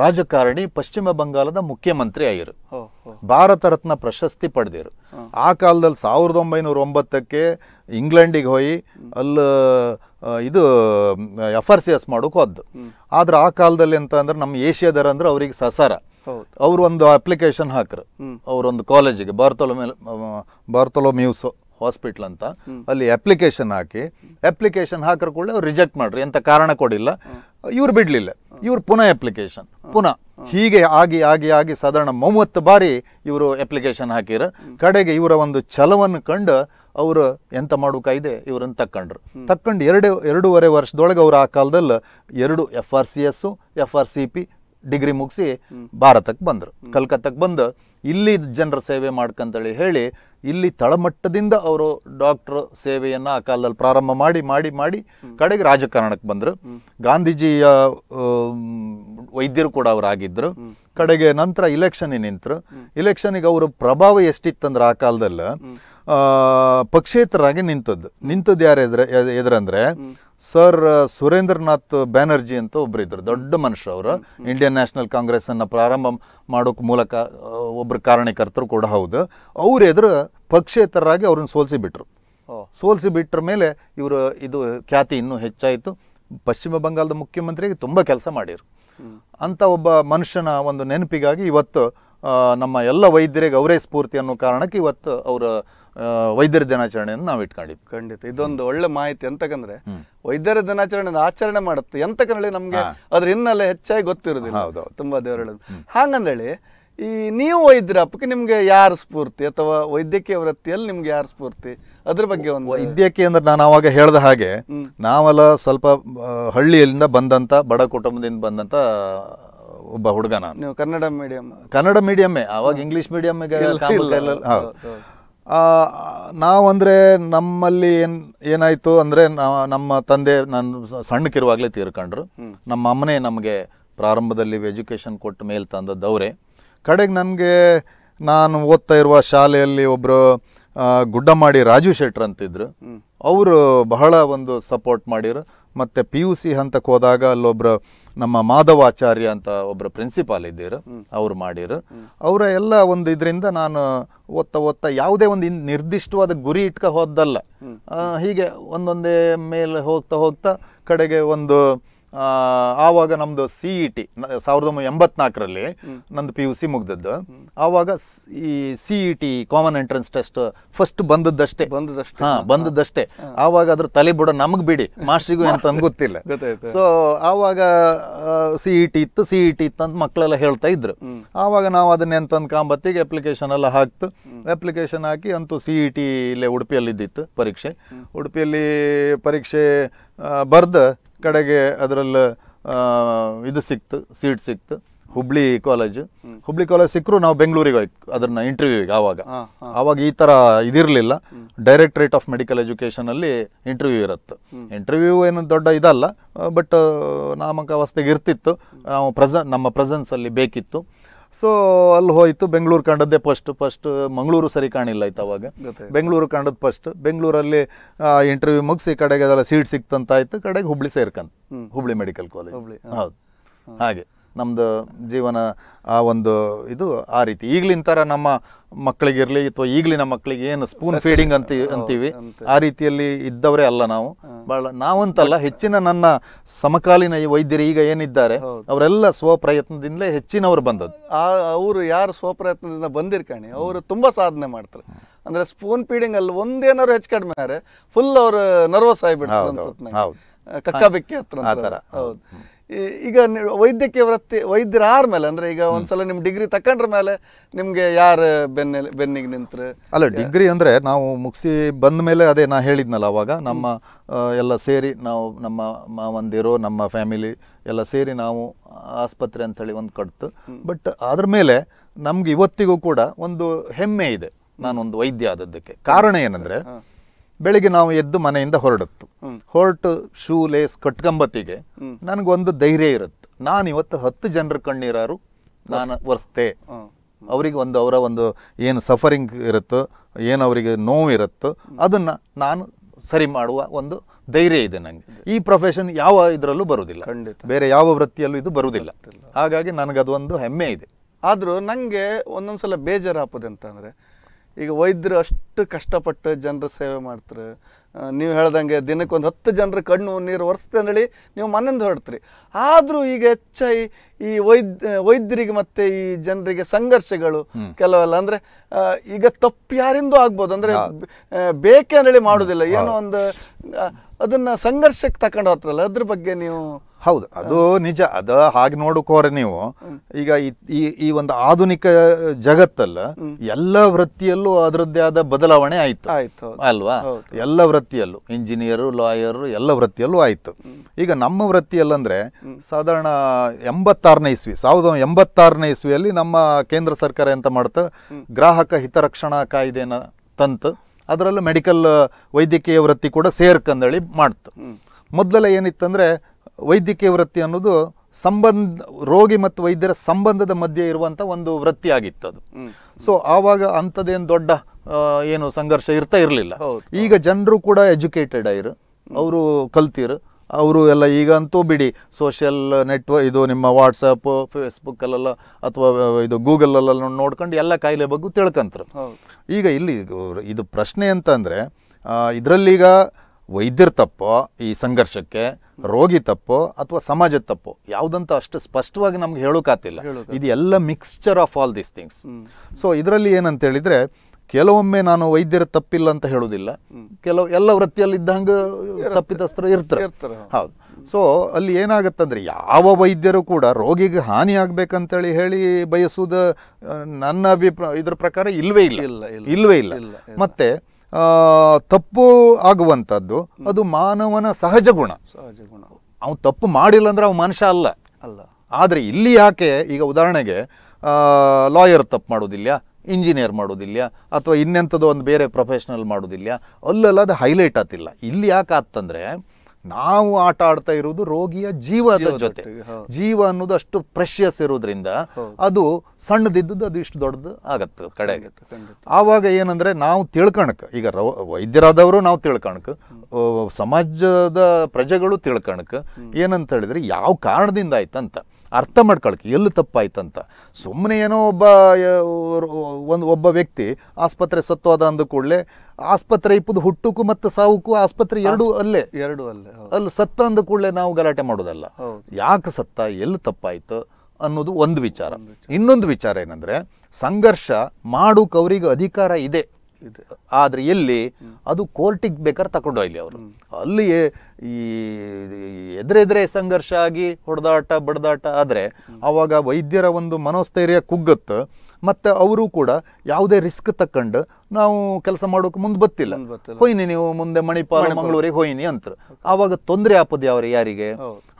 ರಾಜಕಾರಣಿ ಪಶ್ಚಿಮ ಬಂಗಾಳದ ಮುಖ್ಯಮಂತ್ರಿ ಆಗಿರು. ಭಾರತ ರತ್ನ ಪ್ರಶಸ್ತಿ ಪಡೆದಿರು. ಆ ಕಾಲದಲ್ಲಿ ಸಾವಿರದ ಒಂಬೈನೂರ ಒಂಬತ್ತಕ್ಕೆ ಇಂಗ್ಲೆಂಡಿಗೆ ಹೋಗಿ ಅಲ್ಲಿ ಇದು ಎಫ್ ಆರ್ ಸಿ ಎಸ್ ಮಾಡೋಕೆ ಹೋದ್ದು. ಆದ್ರೆ ಆ ಕಾಲದಲ್ಲಿ ಅಂತ ಅಂದ್ರೆ ನಮ್ಮ ಏಷ್ಯಾದರ ಅಂದ್ರೆ ಅವ್ರಿಗೆ ಸಸಾರ. ಅವ್ರು ಒಂದು ಅಪ್ಲಿಕೇಶನ್ ಹಾಕ್ರು. ಅವರೊಂದು ಕಾಲೇಜಿಗೆ ಬಾರ್ತೊಲೊಮೆ ಬಾರ್ತೊಲೊಮ್ಯೂಸ್ ಹಾಸ್ಪಿಟ್ಲ್ ಅಂತ. ಅಲ್ಲಿ ಅಪ್ಲಿಕೇಶನ್ ಹಾಕಿ ಅಪ್ಲಿಕೇಶನ್ ಹಾಕ್ರ ಕೂಡ ಅವ್ರು ರಿಜೆಕ್ಟ್ ಮಾಡ್ರಿ. ಎಂತ ಕಾರಣ ಕೊಡಿಲ್ಲ. ಇವ್ರು ಬಿಡಲಿಲ್ಲ. ಇವ್ರು ಪುನಃ ಅಪ್ಲಿಕೇಶನ್ ಪುನಃ ಹೀಗೆ ಆಗಿ ಆಗಿ ಆಗಿ ಸಾಧಾರಣ ಮೂವತ್ತು ಬಾರಿ ಇವರು ಅಪ್ಲಿಕೇಶನ್ ಹಾಕಿರ. ಕಡೆಗೆ ಇವರ ಒಂದು ಛಲವನ್ನು ಕಂಡು ಅವರು ಎಂತ ಮಾಡೋಕಾಯ್ದೆ ಇವ್ರನ್ನ ತಕ್ಕೊಂಡ್ರು. ತಕ್ಕೊಂಡು ಎರಡು ಎರಡೂವರೆ ವರ್ಷದೊಳಗೆ ಅವರು ಆ ಕಾಲದಲ್ಲಿ ಎರಡು F R C S F R C P degree ಮುಗಿಸಿ ಭಾರತಕ್ಕೆ ಬಂದರು. ಕಲ್ಕತ್ತಕ್ಕೆ ಬಂದು ಇಲ್ಲಿ ಜನರ ಸೇವೆ ಮಾಡ್ಕಂತೇಳಿ ಹೇಳಿ ಇಲ್ಲಿ ತಳಮಟ್ಟದಿಂದ ಅವರು ಡಾಕ್ಟರ್ ಸೇವೆಯನ್ನು ಆ ಕಾಲದಲ್ಲಿ ಪ್ರಾರಂಭ ಮಾಡಿ ಮಾಡಿ ಮಾಡಿ ಕಡೆಗೆ ರಾಜಕಾರಣಕ್ಕೆ ಬಂದರು. ಗಾಂಧೀಜಿಯ ವೈದ್ಯರು ಕೂಡ ಅವರು ಆಗಿದ್ರು. ಕಡೆಗೆ ನಂತರ ಇಲೆಕ್ಷನಿಗೆ ನಿಂತರು. ಇಲೆಕ್ಷನಿಗೆ ಅವರು ಪ್ರಭಾವ ಎಷ್ಟಿತ್ತಂದ್ರೆ ಆ ಕಾಲದಲ್ಲಿ ಪಕ್ಷೇತರಾಗಿ ನಿಂತದ್ದು. ನಿಂತದ್ದು ಯಾರು ಎದ್ರ ಎದುರಂದ್ರೆ ಸರ್ ಸುರೇಂದ್ರನಾಥ್ ಬ್ಯಾನರ್ಜಿ ಅಂತ ಒಬ್ರು ಇದ್ರು ದೊಡ್ಡ ಮನುಷ್ಯ ಅವರು. ಇಂಡಿಯನ್ ನ್ಯಾಷನಲ್ ಕಾಂಗ್ರೆಸ್ ಅನ್ನ ಪ್ರಾರಂಭ ಮಾಡೋಕ್ ಮೂಲಕ ಒಬ್ರು ಕಾರಣಕರ್ತರು ಕೂಡ ಹೌದು. ಅವ್ರ ಎದುರು ಪಕ್ಷೇತರರಾಗಿ ಅವ್ರನ್ನ ಸೋಲಿಸಿ ಬಿಟ್ರು ಸೋಲ್ಸಿ ಬಿಟ್ರ ಮೇಲೆ ಇವರು ಇದು ಖ್ಯಾತಿ ಇನ್ನೂ ಹೆಚ್ಚಾಯಿತು. ಪಶ್ಚಿಮ ಬಂಗಾಳದ ಮುಖ್ಯಮಂತ್ರಿಗೆ ತುಂಬ ಕೆಲಸ ಮಾಡಿರು. ಅಂತ ಒಬ್ಬ ಮನುಷ್ಯನ ಒಂದು ನೆನಪಿಗಾಗಿ ಇವತ್ತು ನಮ್ಮ ಎಲ್ಲ ವೈದ್ಯರಿಗೆ ಅವರೇ ಸ್ಫೂರ್ತಿ ಅನ್ನೋ ಕಾರಣಕ್ಕೆ ಇವತ್ತು ಅವರ ವೈದ್ಯರ ದಿನಾಚರಣೆಯನ್ನು ನಾವು ಇಟ್ಕೊಂಡಿದ್ವಿ. ಖಂಡಿತ. ಇದೊಂದು ಒಳ್ಳೆ ಮಾಹಿತಿ ಎಂತಕಂದ್ರೆ ವೈದ್ಯರ ದಿನಾಚರಣೆ ಆಚರಣೆ ಮಾಡುತ್ತೆ. ಎಂತಕಂದ್ರೆ ನಮ್ಗೆ ಅದ್ರ ಹಿನ್ನೆಲೆ ಹೆಚ್ಚಾಗಿ ಗೊತ್ತಿರೋದಿಲ್ಲ. ಹೌದೌದು. ತುಂಬಾ ದೇವರು ಹೇಳೋದು ಹಾಗಂದೇಳಿ ಈ ನೀವು ವೈದ್ಯರಪ್ಪಕ್ಕೆ ನಿಮ್ಗೆ ಯಾರು ಸ್ಫೂರ್ತಿ ಅಥವಾ ವೈದ್ಯಕೀಯ ವೃತ್ತಿಯಲ್ಲಿ ನಿಮ್ಗೆ ಯಾರು ಸ್ಫೂರ್ತಿ? ಅದ್ರ ಬಗ್ಗೆ ಒಂದು ವೈದ್ಯಕೀಯ ಅಂದ್ರೆ ನಾನು ಅವಾಗ ಹೇಳ್ದ ಹಾಗೆ ನಾವೆಲ್ಲ ಸ್ವಲ್ಪ ಹಳ್ಳಿಯಲ್ಲಿಂದ ಬಂದಂತ ಬಡ ಕುಟುಂಬದಿಂದ ಬಂದಂತ ಒಬ್ಬ ಹುಡುಗನ ನಾನು. ನೀವು ಕನ್ನಡ ಮೀಡಿಯಂ ಕನ್ನಡ ಮೀಡಿಯಮ್ಮೇ ಅವಾಗ ಇಂಗ್ಲಿಷ್ ಆ, ನಾವಂದ್ರೆ ನಮ್ಮಲ್ಲಿ ಏನು ಏನಾಯಿತು ಅಂದರೆ ನಮ್ಮ ತಂದೆ ನಾನು ಸಣ್ಣಕ್ಕಿರುವಾಗಲೇ ತೀರ್ಕೊಂಡ್ರು. ನಮ್ಮ ಅಮ್ಮನೇ ನಮಗೆ ಪ್ರಾರಂಭದಲ್ಲಿ ಎಜುಕೇಶನ್ ಕೊಟ್ಟು ಮೇಲೆ ತಂದದವರೇ ಕಡೆಗೆ ನನಗೆ ನಾನು ಓದ್ತಾ ಇರುವ ಶಾಲೆಯಲ್ಲಿ ಒಬ್ಬರು ಗುಡ್ಡಮಾಡಿ ರಾಜು ಶೆಟ್ರ್ ಅಂತಿದ್ರು. ಅವರು ಬಹಳ ಒಂದು ಸಪೋರ್ಟ್ ಮಾಡಿರು. ಮತ್ತು ಪಿ ಯು ಸಿ ಹಂತಕ್ಕೆ ಹೋದಾಗ ಅಲ್ಲೊಬ್ರು ನಮ್ಮ ಮಾಧವಾಚಾರ್ಯ ಅಂತ ಒಬ್ಬರು ಪ್ರಿನ್ಸಿಪಾಲ್ ಇದ್ದೀರು ಅವ್ರು ಮಾಡಿರು. ಅವರ ಎಲ್ಲ ಒಂದು ಇದರಿಂದ ನಾನು ಓದ್ತಾ ಓದ್ತಾ ಯಾವುದೇ ಒಂದು ನಿರ್ದಿಷ್ಟವಾದ ಗುರಿ ಇಟ್ಕ ಹೋದಲ್ಲ ಹೀಗೆ ಒಂದೊಂದೇ ಮೇಲೆ ಹೋಗ್ತಾ ಹೋಗ್ತಾ ಕಡೆಗೆ ಒಂದು ಆವಾಗ ನಮ್ದು ಸಿ ಇ ಟಿ ಸಾವಿರದ ಒಂಬೈನೂರ ಎಂಬತ್ನಾಲ್ಕರಲ್ಲಿ ನಂದು ಪಿ ಯು ಸಿ ಮುಗ್ದದ್ದು. ಆವಾಗ ಈ C E T common entrance test first ಬಂದದ್ದಷ್ಟೇ. ಬಂದದಷ್ಟೇ. ಹಾಂ ಬಂದದ್ದಷ್ಟೇ. ಆವಾಗ ಅದ್ರ ತಲೆ ಬುಡ ನಮಗೆ ಬಿಡಿ ಮಾಸ್ಟ್ರಿಗೂ ಅಂತ ಗೊತ್ತಿಲ್ಲ. ಸೊ ಆವಾಗ ಸಿ ಇ ಟಿ ಇತ್ತು ಸಿ ಇ ಟಿ ಇತ್ತು ಅಂತ ಮಕ್ಕಳೆಲ್ಲ ಹೇಳ್ತಾ ಇದ್ರು. ಆವಾಗ ನಾವು ಅದನ್ನ ಎಂತಂದು ಕಾಂಬತ್ತಿಗೆ ಅಪ್ಲಿಕೇಶನ್ ಎಲ್ಲ ಹಾಕ್ತು. ಅಪ್ಲಿಕೇಶನ್ ಹಾಕಿ ಅಂತೂ ಸಿ ಇ ಟಿ ಇಲ್ಲೇ ಉಡುಪಿಯಲ್ಲಿ ಇದ್ದಿತ್ತು ಪರೀಕ್ಷೆ ಉಡುಪಿಯಲ್ಲಿ ಪರೀಕ್ಷೆ ಬರ್ದು ಕಡೆಗೆ ಅದರಲ್ಲಿ ಇದು ಸಿಕ್ತು ಸೀಟ್ ಸಿಕ್ತು ಹುಬ್ಳಿ ಕಾಲೇಜ್ ಹುಬ್ಳಿ ಕಾಲೇಜ್ ಸಿಕ್ಕರು ನಾವು ಬೆಂಗಳೂರಿಗೆ ಹೋಯ್ತು ಅದನ್ನ ಇಂಟರ್ವ್ಯೂಗೆ ಆವಾಗ. ಆವಾಗ ಈ ಥರ ಇದಿರಲಿಲ್ಲ. ಡೈರೆಕ್ಟ್ರೇಟ್ ಆಫ್ ಮೆಡಿಕಲ್ ಎಜುಕೇಷನಲ್ಲಿ ಇಂಟರ್ವ್ಯೂ ಇರುತ್ತೆ. ಇಂಟರ್ವ್ಯೂ ಏನು ದೊಡ್ಡ ಇದಲ್ಲ ಬಟ್ ನಾಮಕ ಅವಸ್ಥೆಗೆ ಇರ್ತಿತ್ತು. ನಾವು ಪ್ರೆಸ ನಮ್ಮ ಪ್ರೆಸೆನ್ಸ್ ಅಲ್ಲಿ ಬೇಕಿತ್ತು. ಸೊ ಅಲ್ಲಿ ಹೋಯ್ತು ಬೆಂಗಳೂರು ಕಂಡದ್ದೇ ಫಸ್ಟ್ ಫಸ್ಟ್ ಮಂಗಳೂರು ಸರಿ ಕಾಣಿಲ್ಲ ಆಯ್ತು ಅವಾಗ. ಬೆಂಗಳೂರು ಕಂಡದ್ದು ಫಸ್ಟ್ ಬೆಂಗಳೂರಲ್ಲಿ ಇಂಟರ್ವ್ಯೂ ಮುಗಿಸಿ ಕಡೆಗೆ ಅದೆಲ್ಲ ಸೀಟ್ ಸಿಕ್ತಂತಾಯ್ತು ಕಡೆಗೆ ಹುಬ್ಳಿ ಸೇರ್ಕಂತ ಹುಬ್ಳಿ ಮೆಡಿಕಲ್ ಕಾಲೇಜ್ ಹೌದು. ಹಾಗೆ. ನಮ್ದು ಜೀವನ ಆ ಒಂದು ಇದು ಆ ರೀತಿ. ಈಗಲಿನ ಥರ ನಮ್ಮ ಮಕ್ಕಳಿಗಿರಲಿ ಅಥವಾ ಈಗಲಿನ ಮಕ್ಕಳಿಗೆ ಏನು ಸ್ಪೂನ್ ಫೀಡಿಂಗ್ ಅಂತ ಅಂತೀವಿ. ಆ ರೀತಿಯಲ್ಲಿ ಇದ್ದವರೇ ಅಲ್ಲ ನಾವು. ಬಹಳ ನಾವಂತಲ್ಲ ಹೆಚ್ಚಿನ ನನ್ನ ಸಮಕಾಲೀನ ಈ ವೈದ್ಯರು ಈಗ ಏನಿದ್ದಾರೆ ಅವರೆಲ್ಲ ಸ್ವಪ್ರಯತ್ನದಿಂದಲೇ ಹೆಚ್ಚಿನವರು ಬಂದದ್ದು. ಆ ಅವರು ಯಾರು ಸ್ವಪ್ರಯತ್ನದಿಂದ ಬಂದಿರ್ಕಾಣಿ ಅವರು ತುಂಬಾ ಸಾಧನೆ ಮಾಡ್ತಾರೆ. ಅಂದ್ರೆ ಸ್ಪೂನ್ ಫೀಡಿಂಗ್ ಅಲ್ಲಿ ಒಂದೇನಾದ್ರು ಹೆಚ್ಚು ಕಡಿಮೆ ಆದರೆ ಫುಲ್ ಅವರು ನರ್ವಸ್ ಆಗಿಬಿಡ್ತಾರೆ ಕಕ್ಕ ಬೆಕ್ಕಿ ಹತ್ರ ಹೌದು. ಈಗ ವೈದ್ಯಕೀಯ ವೃತ್ತಿ ವೈದ್ಯರ ಆದ್ಮೇಲೆ ಅಂದ್ರೆ ಈಗ ಒಂದ್ಸಲ ನಿಮ್ಮ ಡಿಗ್ರಿ ತಕೊಂಡ್ರ ಮೇಲೆ ನಿಮಗೆ ಯಾರು ಬೆನ್ನ ಬೆನ್ನಿಗೆ ನಿಂತ್ರು? ಅಲ್ಲ ಡಿಗ್ರಿ ಅಂದರೆ ನಾವು ಮುಗಿಸಿ ಬಂದ ಮೇಲೆ ಅದೇ ನಾ ಹೇಳಿದ್ನಲ್ಲ ಅವಾಗ ನಮ್ಮ ಎಲ್ಲ ಸೇರಿ ನಾವು ನಮ್ಮ ಮಾವಂದಿರು ನಮ್ಮ ಫ್ಯಾಮಿಲಿ ಎಲ್ಲ ಸೇರಿ ನಾವು ಆಸ್ಪತ್ರೆ ಅಂತೇಳಿ ಒಂದು ಕಟ್ತು. ಬಟ್ ಅದ್ರ ಮೇಲೆ ನಮ್ಗೆ ಇವತ್ತಿಗೂ ಕೂಡ ಒಂದು ಹೆಮ್ಮೆ ಇದೆ ನಾನೊಂದು ವೈದ್ಯ ಆದದ್ದಕ್ಕೆ. ಕಾರಣ ಏನಂದ್ರೆ ಬೆಳಿಗ್ಗೆ ನಾವು ಎದ್ದು ಮನೆಯಿಂದ ಹೊರಡುತ್ತು. ಹೊರಟು ಶೂ ಲೇಸ್ ಕಟ್ಕಂಬತ್ತಿಗೆ ನನಗೊಂದು ಧೈರ್ಯ ಇರುತ್ತೆ. ನಾನು ಇವತ್ತು ಹತ್ತು ಜನರ ಕಣ್ಣೀರಾರು ನಾನು ಒರೆಸ್ತೆ ಅವರಿಗೆ ಒಂದು ಅವರ ಒಂದು ಏನು ಸಫರಿಂಗ್ ಇರುತ್ತೋ ಏನು ಅವರಿಗೆ ನೋವು ಇರುತ್ತೋ ಅದನ್ನು ನಾನು ಸರಿ ಮಾಡುವ ಒಂದು ಧೈರ್ಯ ಇದೆ ನನಗೆ ಈ ಪ್ರೊಫೆಷನ್ ಯಾವ ಇದರಲ್ಲೂ ಬರುವುದಿಲ್ಲ ಬೇರೆ ಯಾವ ವೃತ್ತಿಯಲ್ಲೂ ಇದು ಬರುವುದಿಲ್ಲ ಹಾಗಾಗಿ ನನಗದೊಂದು ಹೆಮ್ಮೆ ಇದೆ. ಆದರೂ ನನಗೆ ಒಂದೊಂದು ಸಲ ಬೇಜಾರು ಅಂತಂದರೆ ಈಗ ವೈದ್ಯರು ಅಷ್ಟು ಕಷ್ಟಪಟ್ಟು ಜನರ ಸೇವೆ ಮಾಡ್ತಾರೆ. ನೀವು ಹೇಳ್ದಂಗೆ ದಿನಕ್ಕೆ ಒಂದು ಹತ್ತು ಜನರ ಕಣ್ಣು ನೀರು ಒರೆಸ್ತೆ ಹೇಳಿ ನೀವು ಮನೆಯಿಂದ ಹೊರಡ್ತೀರಿ. ಆದರೂ ಈಗ ಹೆಚ್ಚಾಗಿ ಈ ವೈದ್ಯ ವೈದ್ಯರಿಗೆ ಮತ್ತು ಈ ಜನರಿಗೆ ಸಂಘರ್ಷಗಳು ಕೆಲವೆಲ್ಲ ಅಂದರೆ ಈಗ ತಪ್ಪು ಯಾರಿಂದೂ ಆಗ್ಬೋದು. ಅಂದರೆ ಬೇಕೆ ಅಂದೇಳಿ ಮಾಡೋದಿಲ್ಲ. ಏನೋ ಒಂದು ಅದನ್ನು ಅದನ್ನ ಸಂಘರ್ಷಕ್ಕೆ ತಗೊಂಡು ಹೋಗ್ತಾರಲ್ಲ ಅದ್ರ ಬಗ್ಗೆ ನೀವು ಹೌದು ಅದು ನಿಜ. ಅದ ಹಾಗೆ ನೋಡಕೋರೆ ನೀವು. ಈಗ ಈ- ಈ ಒಂದು ಆಧುನಿಕ ಜಗತ್ತಲ್ಲ ಎಲ್ಲ ವೃತ್ತಿಯಲ್ಲೂ ಅದರದ್ದೇ ಆದ ಬದಲಾವಣೆ ಆಯ್ತು. ಆಯ್ತು, ಅಲ್ವಾ? ಎಲ್ಲ ವೃತ್ತಿಯಲ್ಲೂ ಇಂಜಿನಿಯರು ಲಾಯರು ಎಲ್ಲ ವೃತ್ತಿಯಲ್ಲೂ ಆಯ್ತು. ಈಗ ನಮ್ಮ ವೃತ್ತಿಯಲ್ಲಂದ್ರೆ ಸಾಧಾರಣ ಎಂಬತ್ತಾರನೇ ಇಸ್ವಿ ಸಾವಿರದ ಎಂಬತ್ತಾರನೇ ಇಸ್ವಿಯಲ್ಲಿ ನಮ್ಮ ಕೇಂದ್ರ ಸರ್ಕಾರ ಎಂತ ಮಾಡ್ತ ಗ್ರಾಹಕ ಹಿತರಕ್ಷಣಾ ಕಾಯ್ದೆನ ತಂತು. ಅದರಲ್ಲೂ ಮೆಡಿಕಲ್ ವೈದ್ಯಕೀಯ ವೃತ್ತಿ ಕೂಡ ಸೇರ್ಕಂದಳಿ ಮಾಡ್ತು. ಮೊದಲೆಲ್ಲ ಏನಿತ್ತಂದ್ರೆ ವೈದ್ಯಕೀಯ ವೃತ್ತಿ ಅನ್ನೋದು ಸಂಬಂಧ ರೋಗಿ ಮತ್ತು ವೈದ್ಯರ ಸಂಬಂಧದ ಮಧ್ಯೆ ಇರುವಂಥ ಒಂದು ವೃತ್ತಿ ಆಗಿತ್ತು ಅದು. ಸೊ ಆವಾಗ ಅಂಥದ್ದೇನು ದೊಡ್ಡ ಏನು ಸಂಘರ್ಷ ಇರ್ತಾ ಇರಲಿಲ್ಲ. ಈಗ ಜನರು ಕೂಡ ಎಜುಕೇಟೆಡ್ ಆಯಿರು ಅವರು ಕಲ್ತಿರು. ಅವರು ಎಲ್ಲ ಈಗ ಅಂತೂ ಬಿಡಿ ಸೋಷಿಯಲ್ ನೆಟ್ವರ್ಕ್ ಇದು ನಿಮ್ಮ ವಾಟ್ಸಪ್ ಫೇಸ್ಬುಕ್ಕಲ್ಲೆಲ್ಲ ಅಥವಾ ಇದು ಗೂಗಲಲ್ಲೆಲ್ಲ ನೋಡ್ಕೊಂಡು ಎಲ್ಲ ಕಾಯಿಲೆ ಬಗ್ಗೆ ತಿಳ್ಕಂತರು. ಈಗ ಇಲ್ಲಿ ಇದು- ಇದು ಪ್ರಶ್ನೆ ಅಂತಂದರೆ ಇದರಲ್ಲೀಗ ವೈದ್ಯರ ತಪ್ಪೋ ಈ ಸಂಘರ್ಷಕ್ಕೆ ರೋಗಿ ತಪ್ಪೋ ಅಥವಾ ಸಮಾಜದ ತಪ್ಪೋ ಯಾವುದಂತ ಅಷ್ಟು ಸ್ಪಷ್ಟವಾಗಿ ನಮ್ಗೆ ಹೇಳೋಕಾತಿಲ್ಲ ಇದು ಎಲ್ಲ mixture of all these things so ಇದರಲ್ಲಿ ಏನಂತ ಹೇಳಿದ್ರೆ ಕೆಲವೊಮ್ಮೆ ನಾನು ವೈದ್ಯರ ತಪ್ಪಿಲ್ಲ ಅಂತ ಹೇಳೋದಿಲ್ಲ. ಕೆಲವು ಎಲ್ಲ ವೃತ್ತಿಯಲ್ಲಿ ಇದ್ದಂಗೆ ತಪ್ಪಿತಸ್ಥರು ಇರ್ತಾರೆ. ಹೌದು. ಸೊ ಅಲ್ಲಿ ಏನಾಗತ್ತಂದ್ರೆ ಯಾವ ವೈದ್ಯರು ಕೂಡ ರೋಗಿಗೆ ಹಾನಿ ಆಗ್ಬೇಕಂತೇಳಿ ಹೇಳಿ ಬಯಸುವುದು ನನ್ನ ಅಭಿಪ್ರಾಯ ಇದ್ರ ಪ್ರಕಾರ ಇಲ್ವೇ ಇಲ್ಲ. ಇಲ್ವೇ ಇಲ್ಲ. ಮತ್ತೆ ತಪ್ಪು ಆಗುವಂಥದ್ದು ಅದು ಮಾನವನ ಸಹಜ ಗುಣ. ಸಹಜ ಗುಣ. ಅವನು ತಪ್ಪು ಮಾಡಿಲ್ಲ ಅಂದ್ರೆ ಅವ ಮನುಷ್ಯ ಅಲ್ಲ. ಅಲ್ಲ. ಆದರೆ ಇಲ್ಲಿ ಯಾಕೆ ಈಗ ಉದಾಹರಣೆಗೆ ಲಾಯರ್ ತಪ್ಪು ಮಾಡೋದಿಲ್ಲ ಇಂಜಿನಿಯರ್ ಮಾಡೋದಿಲ್ಲ ಅಥವಾ ಇನ್ನೆಂಥದ್ದು ಒಂದು ಬೇರೆ ಪ್ರೊಫೆಷನಲ್ ಮಾಡೋದಿಲ್ಲ ಅಲ್ಲೆಲ್ಲ ಅದು ಹೈಲೈಟ್ ಆತಿಲ್ಲ ಇಲ್ಲಿ ಯಾಕೆ ಆತಂದ್ರೆ ನಾವು ಆಟ ಆಡ್ತಾ ಇರುವುದು ರೋಗಿಯ ಜೀವದ ಜೊತೆ. ಜೀವ ಅನ್ನೋದು ಅಷ್ಟು ಪ್ರೆಷಿಯಸ್ ಇರೋದ್ರಿಂದ ಅದು ಸಣ್ಣದಿದ್ದದ್ದು ಅದು ಇಷ್ಟು ದೊಡ್ಡದು ಆಗತ್ತೆ ಕಡೆಗೆ. ಆವಾಗ ಏನಂದ್ರೆ ನಾವು ತಿಳ್ಕಣಕ್ ಈಗ ರೋ ವೈದ್ಯರಾದವರು ನಾವು ತಿಳ್ಕಣಕ್ ಸಮಾಜದ ಪ್ರಜೆಗಳು ತಿಳ್ಕಣಕ್ ಏನಂತ ಹೇಳಿದ್ರೆ ಯಾವ ಕಾರಣದಿಂದ ಆಯ್ತಂತ ಅರ್ಥ ಮಾಡ್ಕೊಳಕ್ ಎಲ್ಲಿ ತಪ್ಪಾಯ್ತಂತ. ಸುಮ್ಮನೆ ಏನೋ ಒಬ್ಬ ಒಂದು ಒಬ್ಬ ವ್ಯಕ್ತಿ ಆಸ್ಪತ್ರೆ ಸತ್ತೋದ ಅಂದ ಕೂಡಲೇ ಆಸ್ಪತ್ರೆ ಇಪ್ಪದು ಹುಟ್ಟುಕು ಮತ್ತು ಸಾವುಕು ಆಸ್ಪತ್ರೆ ಎರಡು ಅಲ್ಲೇ. ಎರಡು ಅಲ್ಲೇ. ಅಲ್ಲಿ ಸತ್ತ ಅಂದ ಕೂಡಲೇ ನಾವು ಗಲಾಟೆ ಮಾಡೋದಲ್ಲ. ಯಾಕೆ ಸತ್ತ ಎಲ್ಲಿ ತಪ್ಪಾಯ್ತು ಅನ್ನೋದು ಒಂದು ವಿಚಾರ. ಇನ್ನೊಂದು ವಿಚಾರ ಏನಂದ್ರೆ ಸಂಘರ್ಷ ಮಾಡೋಕೆ ಕವರಿಗೆ ಅಧಿಕಾರ ಇದೆ. ಆದ್ರೆ ಎಲ್ಲಿ ಅದು ಕೋರ್ಟಿಗೆ ಬೇಕಾದ್ರೆ ಇಲ್ಲಿ ಅವರು. ಅಲ್ಲಿ ಈ ಎದುರೆದುರೆ ಸಂಘರ್ಷ ಆಗಿ ಹೊಡೆದಾಟ ಬಡದಾಟ ಆದರೆ ಅವಾಗ ವೈದ್ಯರ ಒಂದು ಮನೋಸ್ಥೈರ್ಯ ಕುಗ್ಗತ್ತು. ಮತ್ತೆ ಅವರು ಕೂಡ ಯಾವುದೇ ರಿಸ್ಕ್ ತಕ್ಕೊಂಡು ನಾವು ಕೆಲಸ ಮಾಡೋಕೆ ಮುಂದೆ ಬತ್ತಿಲ್ಲ ಹೋಯ್ನಿ ನೀವು ಮುಂದೆ ಮಣಿಪಾಲ ಮಂಗಳೂರಿಗೆ ಹೋಯ್ನಿ ಅಂತ ಆವಾಗ ತೊಂದರೆ ಆಪದ ಯಾವ್ರಿ ಯಾರಿಗೆ?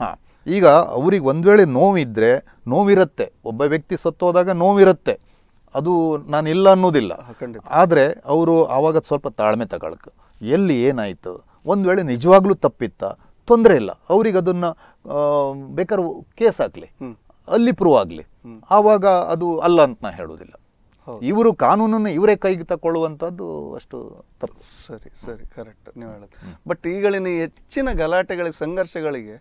ಹಾ. ಈಗ ಅವ್ರಿಗೆ ಒಂದ್ ವೇಳೆ ನೋವಿದ್ರೆ ನೋವಿರುತ್ತೆ. ಒಬ್ಬ ವ್ಯಕ್ತಿ ಸತ್ತೋದಾಗ ನೋವಿರುತ್ತೆ. ಅದು ನಾನು ಇಲ್ಲ ಅನ್ನೋದಿಲ್ಲ ಆದರೆ ಅವರು ಆವಾಗ ಸ್ವಲ್ಪ ತಾಳ್ಮೆ ತಗೊಳಕ್ ಎಲ್ಲಿ ಏನಾಯ್ತು ಒಂದು ವೇಳೆ ನಿಜವಾಗ್ಲೂ ತಪ್ಪಿತ್ತ ತೊಂದರೆ ಇಲ್ಲ. ಅವ್ರಿಗೆ ಅದನ್ನ ಬೇಕಾದ್ರೂ ಕೇಸ್ ಆಗಲಿ ಅಲ್ಲಿ ಪ್ರೂವ್ ಆಗಲಿ. ಆವಾಗ ಅದು ಅಲ್ಲ ಅಂತ ನಾನು ಹೇಳೋದಿಲ್ಲ. ಇವರು ಕಾನೂನನ್ನು ಇವರೇ ಕೈಗೆ ತಗೊಳ್ಳುವಂಥದ್ದು ಅಷ್ಟು ತಪ್ಪು. ಸರಿ ಸರಿ ಕರೆಕ್ಟ್ ನೀವು ಹೇಳೋದು. ಬಟ್ ಈಗಳಿನ ಹೆಚ್ಚಿನ ಗಲಾಟೆಗಳಿಗೆ ಸಂಘರ್ಷಗಳಿಗೆ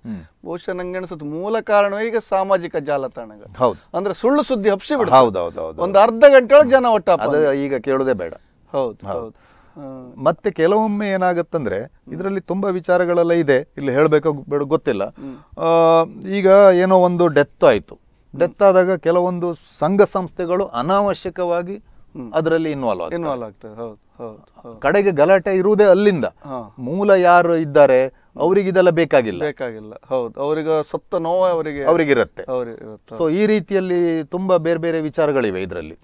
ಬಹುಶಃ ನಂಗೆ ಅನಿಸುತ್ತೆ ಮೂಲ ಕಾರಣ ಈಗ ಸಾಮಾಜಿಕ ಜಾಲತಾಣಗಳು. ಹೌದು. ಅಂದ್ರೆ ಸುಳ್ಳು ಸುದ್ದಿ ಹಬ್ಸಿ ಬಿಡ ಹೌದು ಹೌದು ಹೌದು ಒಂದು ಅರ್ಧ ಗಂಟೆ ಒಳಗೆ ಜನ ಒಟ್ಟ ಅದು ಈಗ ಕೇಳೋದೇ ಬೇಡ. ಹೌದು ಹೌದು. ಮತ್ತೆ ಕೆಲವೊಮ್ಮೆ ಏನಾಗತ್ತಂದ್ರೆ ಇದರಲ್ಲಿ ತುಂಬಾ ವಿಚಾರಗಳೆಲ್ಲ ಇದೆ. ಇಲ್ಲಿ ಹೇಳಬೇಕು ಬೇಡ ಗೊತ್ತಿಲ್ಲ ಈಗ ಏನೋ ಒಂದು ಡೆತ್ ಆಯಿತು. ಡೆತ್ ಆದಾಗ ಕೆಲವೊಂದು ಸಂಘ ಸಂಸ್ಥೆಗಳು ಅನಾವಶ್ಯಕವಾಗಿ ಅದರಲ್ಲಿ ಇನ್ವಾಲ್ವ್ ಇನ್ವಾಲ್ವ್ ಆಗ್ತದೆ ಹೌದು ಹೌದು ಕಡೆಗೆ ಗಲಾಟೆ ಇರುವುದೇ ಅಲ್ಲಿಂದ. ಮೂಲ ಯಾರು ಇದ್ದಾರೆ ಅವರಿಗೆ ಇದೆಲ್ಲ ಬೇಕಾಗಿಲ್ಲ. ಬೇಕಾಗಿಲ್ಲ. ಹೌದು ಅವರಿಗೆ ಸತ್ತ ನೋವು ಅವರಿಗೆ ಅವರಿಗಿರುತ್ತೆ. ಅವ್ರಿಗೆ ಇರುತ್ತೆ. ಸೊ ಈ ರೀತಿಯಲ್ಲಿ ತುಂಬಾ ಬೇರೆ ಬೇರೆ ವಿಚಾರಗಳಿವೆ ಇದರಲ್ಲಿ.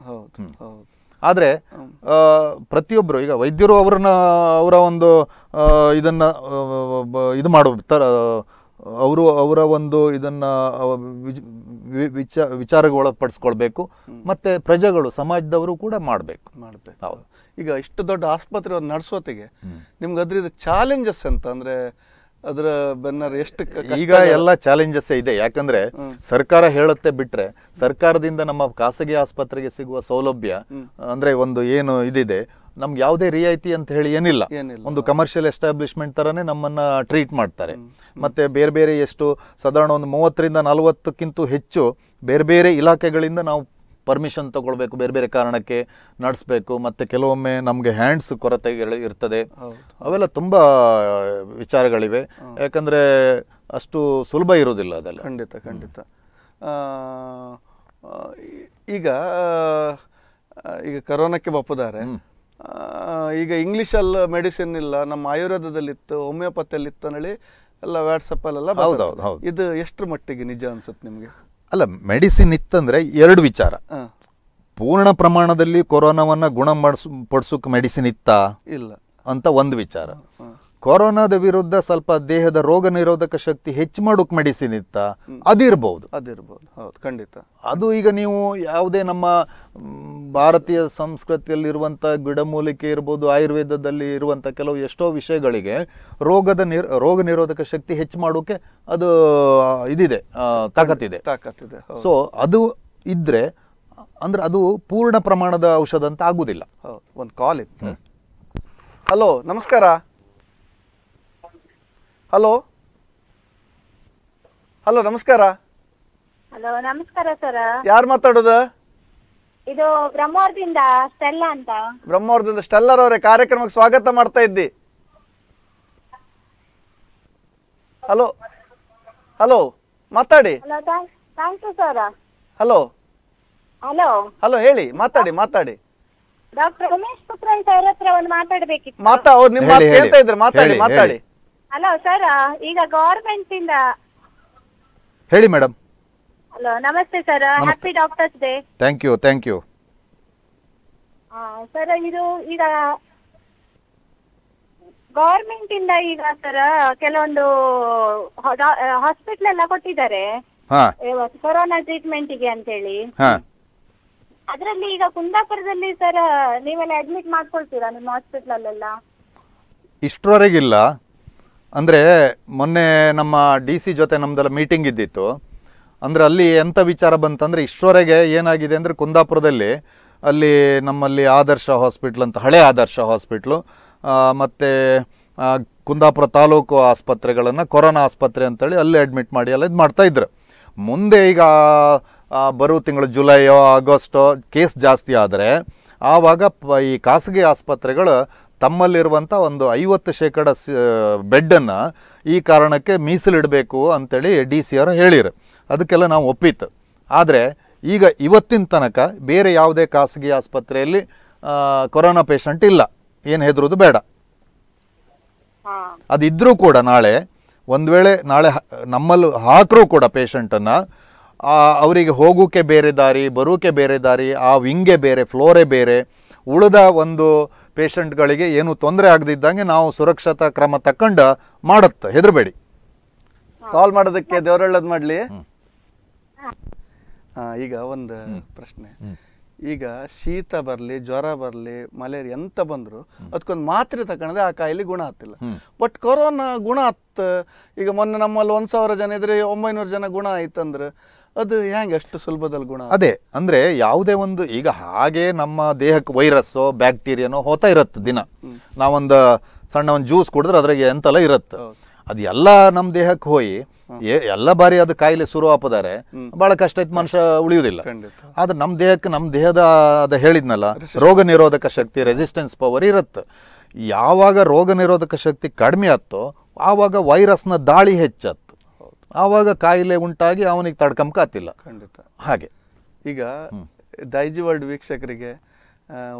ಆದರೆ ಪ್ರತಿಯೊಬ್ಬರು ಈಗ ವೈದ್ಯರು ಅವ್ರನ್ನ ಅವರ ಒಂದು ಇದನ್ನ ಇದು ಮಾಡೋ ಅವರು ಅವರ ಒಂದು ಇದನ್ನ ಆ, ವಿಜ್- ವಿ- ವಿಚ ವಿಚಾರಕ್ಕೆ ಒಳಪಡಿಸ್ಕೊಳ್ಬೇಕು ಮತ್ತೆ ಪ್ರಜೆಗಳು ಸಮಾಜದವರು ಕೂಡ ಮಾಡಬೇಕು. ಮಾಡಬೇಕು. ಹೌದು. ಈಗ ಇಷ್ಟು ದೊಡ್ಡ ಆಸ್ಪತ್ರೆ ಒಂದು ನಡೆಸೋತಿಗೆ ನಿಮ್ಗೆ ಅದ್ರದ್ದು ಚಾಲೆಂಜಸ್ ಅಂತ ಅಂದ್ರೆ ಅದರ ಬೆನ್ನರ್ ಎಷ್ಟು ಈಗ ಎಲ್ಲ ಚಾಲೆಂಜಸ್ ಇದೆ. ಯಾಕಂದ್ರೆ ಸರ್ಕಾರ ಹೇಳುತ್ತೆ ಬಿಟ್ರೆ ಸರ್ಕಾರದಿಂದ ನಮ್ಮ ಖಾಸಗಿ ಆಸ್ಪತ್ರೆಗೆ ಸಿಗುವ ಸೌಲಭ್ಯ ಅಂದ್ರೆ ಒಂದು ಏನು ಇದಿದೆ ನಮ್ಗೆ ಯಾವುದೇ ರಿಯಾಯಿತಿ ಅಂತ ಹೇಳಿ ಏನಿಲ್ಲ. ಒಂದು ಕಮರ್ಷಿಯಲ್ ಎಸ್ಟಾಬ್ಲಿಷ್ಮೆಂಟ್ ತರನೇ ನಮ್ಮನ್ನ ಟ್ರೀಟ್ ಮಾಡ್ತಾರೆ. ಮತ್ತೆ ಬೇರೆ ಬೇರೆ ಎಷ್ಟು ಸಾಧಾರಣ ಒಂದು ಮೂವತ್ತರಿಂದ ನಲವತ್ತಕ್ಕಿಂತ ಹೆಚ್ಚು ಬೇರೆ ಬೇರೆ ಇಲಾಖೆಗಳಿಂದ ನಾವು ಪರ್ಮಿಷನ್ ತಗೊಳ್ಬೇಕು ಬೇರೆ ಬೇರೆ ಕಾರಣಕ್ಕೆ ನಡೆಸಬೇಕು. ಮತ್ತು ಕೆಲವೊಮ್ಮೆ ನಮಗೆ ಹ್ಯಾಂಡ್ಸ್ ಕೊರತೆ ಇರ್ತದೆ. ಅವೆಲ್ಲ ತುಂಬ ವಿಚಾರಗಳಿವೆ. ಯಾಕಂದರೆ ಅಷ್ಟು ಸುಲಭ ಇರೋದಿಲ್ಲ ಅದೆಲ್ಲ. ಖಂಡಿತ ಖಂಡಿತ. ಈಗ ಈಗ ಕರೋನಾಕ್ಕೆ ಬಪ್ಪುದಾರೆ ಆ, ಈಗ ಇಂಗ್ಲೀಷಲ್ಲಿ ಮೆಡಿಸಿನ್ ಇಲ್ಲ ನಮ್ಮ ಆಯುರ್ವೇದದಲ್ಲಿತ್ತು ಹೋಮಿಯೋಪತಿಯಲ್ಲಿತ್ತು ಅಂತೇಳಿ ಎಲ್ಲ ವ್ಯಾಟ್ಸಪ್ಪಲ್ಲೆಲ್ಲ ಹೌದೌದು ಹೌದು. ಇದು ಎಷ್ಟು ಮಟ್ಟಿಗೆ ನಿಜ ಅನ್ಸುತ್ತೆ ನಿಮಗೆ? ಅಲ್ಲ ಮೆಡಿಸಿನ್ ಇತ್ತಂದರೆ ಎರಡು ವಿಚಾರ. ಪೂರ್ಣ ಪ್ರಮಾಣದಲ್ಲಿ ಕೊರೋನಾವನ್ನು ಗುಣ ಮಾಡಿಸ್ ಪಡಿಸೋಕೆ ಮೆಡಿಸಿನ್ ಇತ್ತಾ? ಇಲ್ಲ. ಅಂತ ಒಂದು ವಿಚಾರ. ಕೊರೋನಾದ ವಿರುದ್ಧ ಸ್ವಲ್ಪ ದೇಹದ ರೋಗ ನಿರೋಧಕ ಶಕ್ತಿ ಹೆಚ್ಚು ಮಾಡೋಕೆ ಮೆಡಿಸಿನ್ ಇತ್ತಾ ಅದಿರಬಹುದು ಅದಿರ್ಬೋದು. ಹೌದು ಖಂಡಿತ. ಅದು ಈಗ ನೀವು ಯಾವುದೇ ನಮ್ಮ ಭಾರತೀಯ ಭಾರತೀಯ ಸಂಸ್ಕೃತಿಯಲ್ಲಿರುವಂಥ ಗಿಡಮೂಲಿಕೆ ಇರ್ಬೋದು ಆಯುರ್ವೇದದಲ್ಲಿ ಇರುವಂಥ ಕೆಲವು ಎಷ್ಟೋ ವಿಷಯಗಳಿಗೆ ರೋಗದ ನಿರ್ ರೋಗ ನಿರೋಧಕ ಶಕ್ತಿ ಹೆಚ್ಚು ಮಾಡೋಕೆ ಅದು ಇದಿದೆ ತಾಕತ್ತಿದೆ. ತಾಕತ್ತಿದೆ ಸೊ ಅದು ಇದ್ದರೆ ಅಂದ್ರೆ ಅದು ಪೂರ್ಣ ಪ್ರಮಾಣದ ಔಷಧ ಅಂತ ಆಗುದಿಲ್ಲ. ಒಂದು ಕಾಲ್ ಇತ್ತು. ಹಲೋ ನಮಸ್ಕಾರ. ಹಲೋ? ಹಲೋ ನಮಸ್ಕಾರ. ಹಲೋ ನಮಸ್ಕಾರ ಸರ್. ಯಾರು ಮಾತಾಡೋದು? ಇದು ಬ್ರಹ್ಮವರದಿಂದ ಸ್ಟೆಲ್ಲಾ ಅಂತ. ಬ್ರಹ್ಮವರದಿಂದ ಸ್ಟೆಲ್ಲರ್ ಅವರೇ ಕಾರ್ಯಕ್ರಮಕ್ಕೆ ಸ್ವಾಗತ ಮಾಡ್ತಾ ಇದ್ದಿ. ಹಲೋ? ಹಲೋ ಮಾತಾಡಿ. Hello thanks sir. Hello? Hello? Hello ಹೇಳಿ ಮಾತಾಡಿ ಮಾತಾಡಿ. ಡಾಕ್ಟರ್ ಉಮೇಶ್ ಪುತ್ರ ಅವ್ರ ಹತ್ರ ಒಂದು ಮಾತಾಡ್ಬೇಕಿತ್ತು. ಮಾತಾ ಅವ್ರು ನಿಮ್ಮ ಮಾತು ಕೇಳ್ತಾ ಇದ್ರು ಮಾತಾಡಿ ಮಾತಾಡಿ. ಹಲೋ ಸರ್ ಈಗ ಗವರ್ಮೆಂಟ್ ಇಂದ ಹೇಳಿ ಮೇಡಮ್ ಹಲೋ ನಮಸ್ತೆ ಸರ್ ನಮಸ್ತೆ. Happy doctors day thank you thank you sir ಇದು ಈಗ ಗವರ್ಮೆಂಟ್ ಇಂದ ಈಗ ಸರ್ ಕೆಲವೊಂದು ಹಾಸ್ಪಿಟಲ್ ಎಲ್ಲ ಕೊಟ್ಟಿದ್ದಾರೆ. ಹಾಂ. ಕೊರೋನಾ ಟ್ರೀಟ್ಮೆಂಟಿಗೆ ಅಂತೇಳಿ. ಹಾಂ. ಅದರಲ್ಲಿ ಈಗ ಕುಂದಾಪುರದಲ್ಲಿ ಸರ್ ನೀವೆಲ್ಲ ಅಡ್ಮಿಟ್ ಮಾಡ್ಕೊಳ್ತೀರಾ ನಿಮ್ಮ ಹಾಸ್ಪಿಟಲ್ ಅಲ್ಲೆಲ್ಲ? ಇಷ್ಟರವರೆಗಿಲ್ಲ. ಅಂದರೆ ಮೊನ್ನೆ ನಮ್ಮ ಡಿ ಸಿ ಜೊತೆ ನಮ್ಮದೆಲ್ಲ ಮೀಟಿಂಗ್ ಇದ್ದಿತ್ತು. ಅಂದರೆ ಅಲ್ಲಿ ಎಂಥ ವಿಚಾರ ಬಂತಂದರೆ ಇಷ್ಟರವರೆಗೆ ಏನಾಗಿದೆ ಅಂದರೆ ಕುಂದಾಪುರದಲ್ಲಿ ಅಲ್ಲಿ ನಮ್ಮಲ್ಲಿ ಆದರ್ಶ ಹಾಸ್ಪಿಟ್ಲ್ ಅಂತ ಹಳೆ ಆದರ್ಶ ಹಾಸ್ಪಿಟ್ಲು ಮತ್ತು ಕುಂದಾಪುರ ತಾಲೂಕು ಆಸ್ಪತ್ರೆಗಳನ್ನು ಕೊರೋನಾ ಆಸ್ಪತ್ರೆ ಅಂತೇಳಿ ಅಲ್ಲಿ ಅಡ್ಮಿಟ್ ಮಾಡಿ ಎಲ್ಲ ಇದು ಮಾಡ್ತಾಯಿದ್ರು ಮುಂದೆ ಈಗ ಬರುವ ಬರೋ ತಿಂಗಳು ಜುಲೈಯೋ, ಆಗಸ್ಟೋ ಕೇಸ್ ಜಾಸ್ತಿ ಆದರೆ ಆವಾಗ ಈ ಖಾಸಗಿ ಆಸ್ಪತ್ರೆಗಳು ತಮ್ಮಲ್ಲಿರುವಂಥ ಒಂದು ಐವತ್ತು ಶೇಕಡ ಬೆಡ್ಡನ್ನು ಈ ಕಾರಣಕ್ಕೆ ಮೀಸಲಿಡಬೇಕು ಅಂಥೇಳಿ ಡಿ ಸಿ ಅವರು ಹೇಳಿರು. ಅದಕ್ಕೆಲ್ಲ ನಾವು ಒಪ್ಪಿತ್ತು. ಆದರೆ ಈಗ ಇವತ್ತಿನ ತನಕ ಬೇರೆ ಯಾವುದೇ ಖಾಸಗಿ ಆಸ್ಪತ್ರೆಯಲ್ಲಿ ಕೊರೋನಾ ಪೇಷಂಟ್ ಇಲ್ಲ. ಏನು ಹೆದರೋದು ಬೇಡ. ಅದಿದ್ದರೂ ಅದಿದ್ರೂ ಕೂಡ ನಾಳೆ ಒಂದು ವೇಳೆ ನಾಳೆ ನಮ್ಮಲ್ಲಿ ಹಾಕರೂ ಕೂಡ ಪೇಷಂಟನ್ನು ಅವರಿಗೆ ಹೋಗೋಕೆ ಬೇರೆ ದಾರಿ ಬರೋಕೆ ಬೇರೆ ದಾರಿ ಆ ವಿಂಗೆ ಬೇರೆ ಫ್ಲೋರೇ ಬೇರೆ ಉಳಿದ ಒಂದು ಪೇಷಂಟ್ಗಳಿಗೆ ಏನು ತೊಂದರೆ ಆಗದಿದ್ದಂಗೆ ನಾವು ಸುರಕ್ಷತಾ ಕ್ರಮ ತಕೊಂಡು ಮಾಡುತ್ತೆ. ಹೆದರಬೇಡಿ. ಕಾಲ್ ಮಾಡೋದಕ್ಕೆ ದೇವರಳ್ಳದ್ ಮಾಡ್ಲಿ. ಈಗ ಒಂದು ಪ್ರಶ್ನೆ. ಈಗ ಶೀತ ಬರಲಿ ಜ್ವರ ಬರಲಿ ಮಲೇರಿಯಾ ಎಂತ ಬಂದ್ರು ಅದಕ್ಕೊಂದು ಮಾತ್ರೆ ತಕೊಂಡ್ರೆ ಆ ಕಾಯಿಲೆ ಗುಣ ಆಗ್ತಿಲ್ಲ. ಬಟ್ ಕೊರೋನಾ ಗುಣ ಆತ್. ಈಗ ಮೊನ್ನೆ ನಮ್ಮಲ್ಲಿ ಒಂದ್ ಸಾವಿರ ಜನ ಇದ್ರೆ ಒಂಬೈನೂರು ಜನ ಗುಣ ಆಯ್ತಂದ್ರೆ ಅದು ಹೆಂಗೆ ಅಷ್ಟು ಸುಲಭದಲ್ಲಿ ಗುಣ ಅದೇ ಅಂದರೆ ಯಾವುದೇ ಒಂದು ಈಗ ಹಾಗೆ ನಮ್ಮ ದೇಹಕ್ಕೆ ವೈರಸ್ಸೋ ಬ್ಯಾಕ್ಟೀರಿಯಾನೋ ಹೋತಾ ಇರುತ್ತೆ ದಿನ. ನಾವೊಂದು ಸಣ್ಣ ಒಂದು ಜ್ಯೂಸ್ ಕುಡಿದ್ರೆ ಅದ್ರಾಗೆ ಎಂತೆಲ್ಲ ಇರುತ್ತೆ. ಅದು ಎಲ್ಲ ನಮ್ಮ ದೇಹಕ್ಕೆ ಹೋಗಿ ಎಲ್ಲ ಬಾರಿ ಅದು ಕಾಯಿಲೆ ಶುರು ಆಪದಾರೆ ಬಹಳ ಕಷ್ಟ ಐತೆ ಮನುಷ್ಯ ಉಳಿಯುವುದಿಲ್ಲ. ಆದ್ರೆ ನಮ್ಮ ದೇಹಕ್ಕೆ ನಮ್ಮ ದೇಹದ ಅದ ಹೇಳಿದ್ನಲ್ಲ ರೋಗ ನಿರೋಧಕ ಶಕ್ತಿ ರೆಸಿಸ್ಟೆನ್ಸ್ ಪವರ್ ಇರುತ್ತೆ. ಯಾವಾಗ ರೋಗ ನಿರೋಧಕ ಶಕ್ತಿ ಕಡಿಮೆ ಆತ್ತೋ ಆವಾಗ ವೈರಸ್ನ ದಾಳಿ ಹೆಚ್ಚತ್ತು ಆವಾಗ ಕಾಯಿಲೆ ಉಂಟಾಗಿ ಅವನಿಗೆ ತಡ್ಕಂಬಕಾತಿಲ್ಲ ಖಂಡಿತ. ಹಾಗೆ. ಈಗ ದೈಜಿ ವರ್ಲ್ಡ್ ವೀಕ್ಷಕರಿಗೆ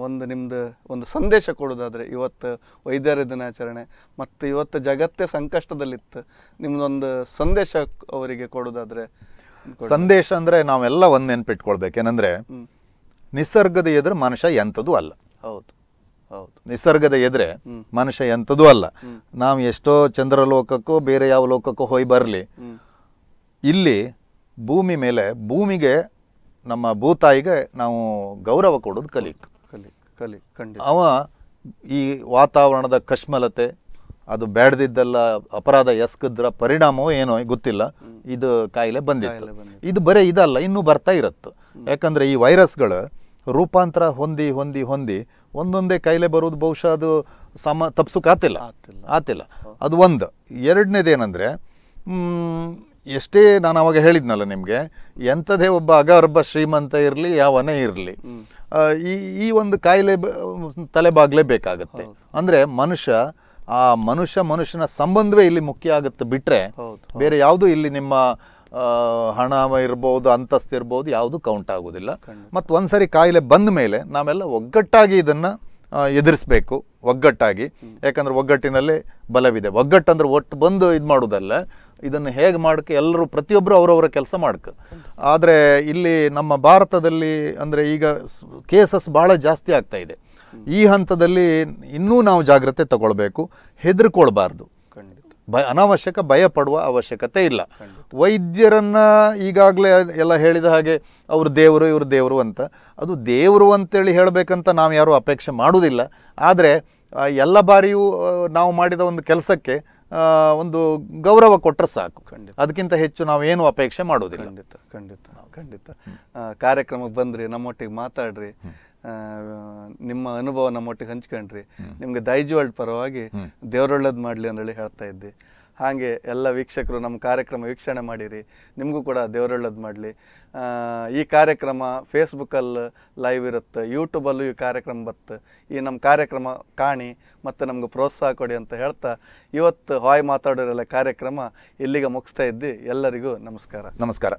ಒಂದು ನಿಮ್ದು ಒಂದು ಸಂದೇಶ ಕೊಡೋದಾದ್ರೆ ಇವತ್ತು ವೈದ್ಯರ ದಿನಾಚರಣೆ ಮತ್ತು ಇವತ್ತು ಜಗತ್ತೇ ಸಂಕಷ್ಟದಲ್ಲಿತ್ತು. ನಿಮ್ದೊಂದು ಸಂದೇಶ ಅವರಿಗೆ ಕೊಡೋದಾದ್ರೆ ಸಂದೇಶ ಅಂದರೆ ನಾವೆಲ್ಲ ಒಂದು ನೆನ್ಪಿಟ್ಕೊಳ್ಬೇಕು. ಏನಂದರೆ ನಿಸರ್ಗದ ಎದುರು ಮನುಷ್ಯ ಎಂಥದೂ ಅಲ್ಲ. ಹೌದು ಹೌದು. ನಿಸರ್ಗದ ಎದುರೆ ಮನುಷ್ಯ ಎಂಥದೂ ಅಲ್ಲ. ನಾವು ಎಷ್ಟೋ ಚಂದ್ರಲೋಕಕ್ಕೂ ಬೇರೆ ಯಾವ ಲೋಕಕ್ಕೂ ಹೋಗಿ ಬರಲಿ. ಇಲ್ಲಿ ಭೂಮಿ ಮೇಲೆ ಭೂಮಿಗೆ ನಮ್ಮ ಭೂತಾಯಿಗೆ ನಾವು ಗೌರವ ಕೊಡೋದು ಕಲಿಕ್ ಕಲಿ ಕಲಿ ಖಂಡಿತ. ಅವ ಈ ವಾತಾವರಣದ ಕಶ್ಮಲತೆ ಅದು ಬೇಡದಿದ್ದೆಲ್ಲ ಅಪರಾಧ ಎಸ್ಕದ್ರ ಪರಿಣಾಮವೋ ಏನೋ ಗೊತ್ತಿಲ್ಲ. ಇದು ಕಾಯಿಲೆ ಬಂದಿತ್ತು. ಇದು ಬರೀ ಇದಲ್ಲ ಇನ್ನೂ ಬರ್ತಾ ಇರುತ್ತೆ. ಯಾಕಂದರೆ ಈ ವೈರಸ್ಗಳು ರೂಪಾಂತರ ಹೊಂದಿ ಹೊಂದಿ ಹೊಂದಿ ಒಂದೊಂದೇ ಕಾಯಿಲೆ ಬರೋದು ಬಹುಶಃ ಅದು ಸಮ ತಪ್ಸೋಕೆ ಆತಿಲ್ಲ. ಆತಿಲ್ಲ. ಅದು ಒಂದು. ಎರಡನೇದೇನೆಂದರೆ ಎಷ್ಟೇ ನಾನು ಅವಾಗ ಹೇಳಿದ್ನಲ್ಲ ನಿಮಗೆ ಎಂಥದೇ ಒಬ್ಬ ಅಗರ್ಭ ಶ್ರೀಮಂತ ಇರಲಿ ಯಾವನೇ ಇರಲಿ ಈ ಈ ಒಂದು ಕಾಯಿಲೆ ತಲೆಬಾಗ್ಲೇಬೇಕಾಗತ್ತೆ ಅಂದರೆ ಮನುಷ್ಯ ಆ ಮನುಷ್ಯ ಮನುಷ್ಯನ ಸಂಬಂಧವೇ ಇಲ್ಲಿ ಮುಖ್ಯ ಆಗುತ್ತೆ ಬಿಟ್ಟರೆ ಬೇರೆ ಯಾವುದು ಇಲ್ಲಿ ನಿಮ್ಮ ಹಣ ಇರ್ಬೋದು ಅಂತಸ್ತು ಇರ್ಬೋದು ಯಾವುದು ಕೌಂಟ್ ಆಗೋದಿಲ್ಲ. ಮತ್ತು ಒಂದ್ಸರಿ ಕಾಯಿಲೆ ಬಂದ ಮೇಲೆ ನಾವೆಲ್ಲ ಒಗ್ಗಟ್ಟಾಗಿ ಇದನ್ನು ಎದುರಿಸಬೇಕು ಒಗ್ಗಟ್ಟಾಗಿ. ಯಾಕಂದ್ರೆ ಒಗ್ಗಟ್ಟಿನಲ್ಲೇ ಬಲವಿದೆ. ಒಗ್ಗಟ್ಟಂದ್ರೆ ಒಟ್ಟು ಬಂದು ಇದು ಮಾಡೋದಲ್ಲ. ಇದನ್ನು ಹೇಗೆ ಮಾಡಕ್ಕೆ ಎಲ್ಲರೂ ಪ್ರತಿಯೊಬ್ಬರು ಅವರವರ ಕೆಲಸ ಮಾಡಕ್ಕೆ ಆದರೆ ಇಲ್ಲಿ ನಮ್ಮ ಭಾರತದಲ್ಲಿ ಅಂದರೆ ಈಗ ಕೇಸಸ್ ಭಾಳ ಜಾಸ್ತಿ ಆಗ್ತಾ ಇದೆ. ಈ ಹಂತದಲ್ಲಿ ಇನ್ನೂ ನಾವು ಜಾಗ್ರತೆ ತಗೊಳ್ಬೇಕು ಹೆದರ್ಕೊಳ್ಬಾರ್ದು. ಖಂಡಿತ. ಭಯ ಅನಾವಶ್ಯಕ ಭಯ ಪಡುವ ಅವಶ್ಯಕತೆ ಇಲ್ಲ. ವೈದ್ಯರನ್ನ ಈಗಾಗಲೇ ಎಲ್ಲ ಹೇಳಿದ ಹಾಗೆ ಅವರು ದೇವರು ಇವರು ದೇವರು ಅಂತ. ಅದು ದೇವರು ಅಂತೇಳಿ ಹೇಳಬೇಕಂತ ನಾವು ಯಾರೂ ಅಪೇಕ್ಷೆ ಮಾಡುವುದಿಲ್ಲ ಆದರೆ ಎಲ್ಲ ಬಾರಿಯೂ ನಾವು ಮಾಡಿದ ಒಂದು ಕೆಲಸಕ್ಕೆ ಒಂದು ಗೌರವ ಕೊಟ್ಟರೆ ಸಾಕು. ಖಂಡಿತ. ಅದಕ್ಕಿಂತ ಹೆಚ್ಚು ನಾವು ಏನು ಅಪೇಕ್ಷೆ ಮಾಡೋದಿಲ್ಲ. ಖಂಡಿತ ಖಂಡಿತ ಖಂಡಿತ. ಕಾರ್ಯಕ್ರಮಕ್ಕೆ ಬಂದ್ರಿ ನಮ್ಮೊಟ್ಟಿಗೆ ಮಾತಾಡ್ರಿ ನಿಮ್ಮ ಅನುಭವ ನಮ್ಮೊಟ್ಟಿಗೆ ಹಂಚ್ಕೊಂಡ್ರಿ. ನಿಮ್ಗೆ ದೈಜ್ವಾಳ್ ಪರವಾಗಿ ದೇವರೊಳ್ಳೇದು ಮಾಡಲಿ ಅಂತೇಳಿ ಹೇಳ್ತಾ ಇದ್ದೆ. ಹಾಗೆ ಎಲ್ಲ ವೀಕ್ಷಕರು ನಮ್ಮ ಕಾರ್ಯಕ್ರಮ ವೀಕ್ಷಣೆ ಮಾಡಿರಿ. ನಿಮಗೂ ಕೂಡ ದೇವರೊಳ್ಳೋದು ಮಾಡಲಿ. ಈ ಕಾರ್ಯಕ್ರಮ ಫೇಸ್ಬುಕ್ಕಲ್ಲಿ ಲೈವ್ ಇರುತ್ತೆ. ಯೂಟ್ಯೂಬಲ್ಲೂ ಈ ಕಾರ್ಯಕ್ರಮ ಬರುತ್ತೆ. ಈ ನಮ್ಮ ಕಾರ್ಯಕ್ರಮ ಕಾಣಿ ಮತ್ತು ನಮ್ಗೆ ಪ್ರೋತ್ಸಾಹ ಕೊಡಿ ಅಂತ ಹೇಳ್ತಾ ಇವತ್ತು ಹಾಯ್ ಮಾತಾಡೋರೆಲ್ಲ ಕಾರ್ಯಕ್ರಮ ಇಲ್ಲಿಗೆ ಮುಗಿಸ್ತಾ ಇದ್ದು. ಎಲ್ಲರಿಗೂ ನಮಸ್ಕಾರ. ನಮಸ್ಕಾರ.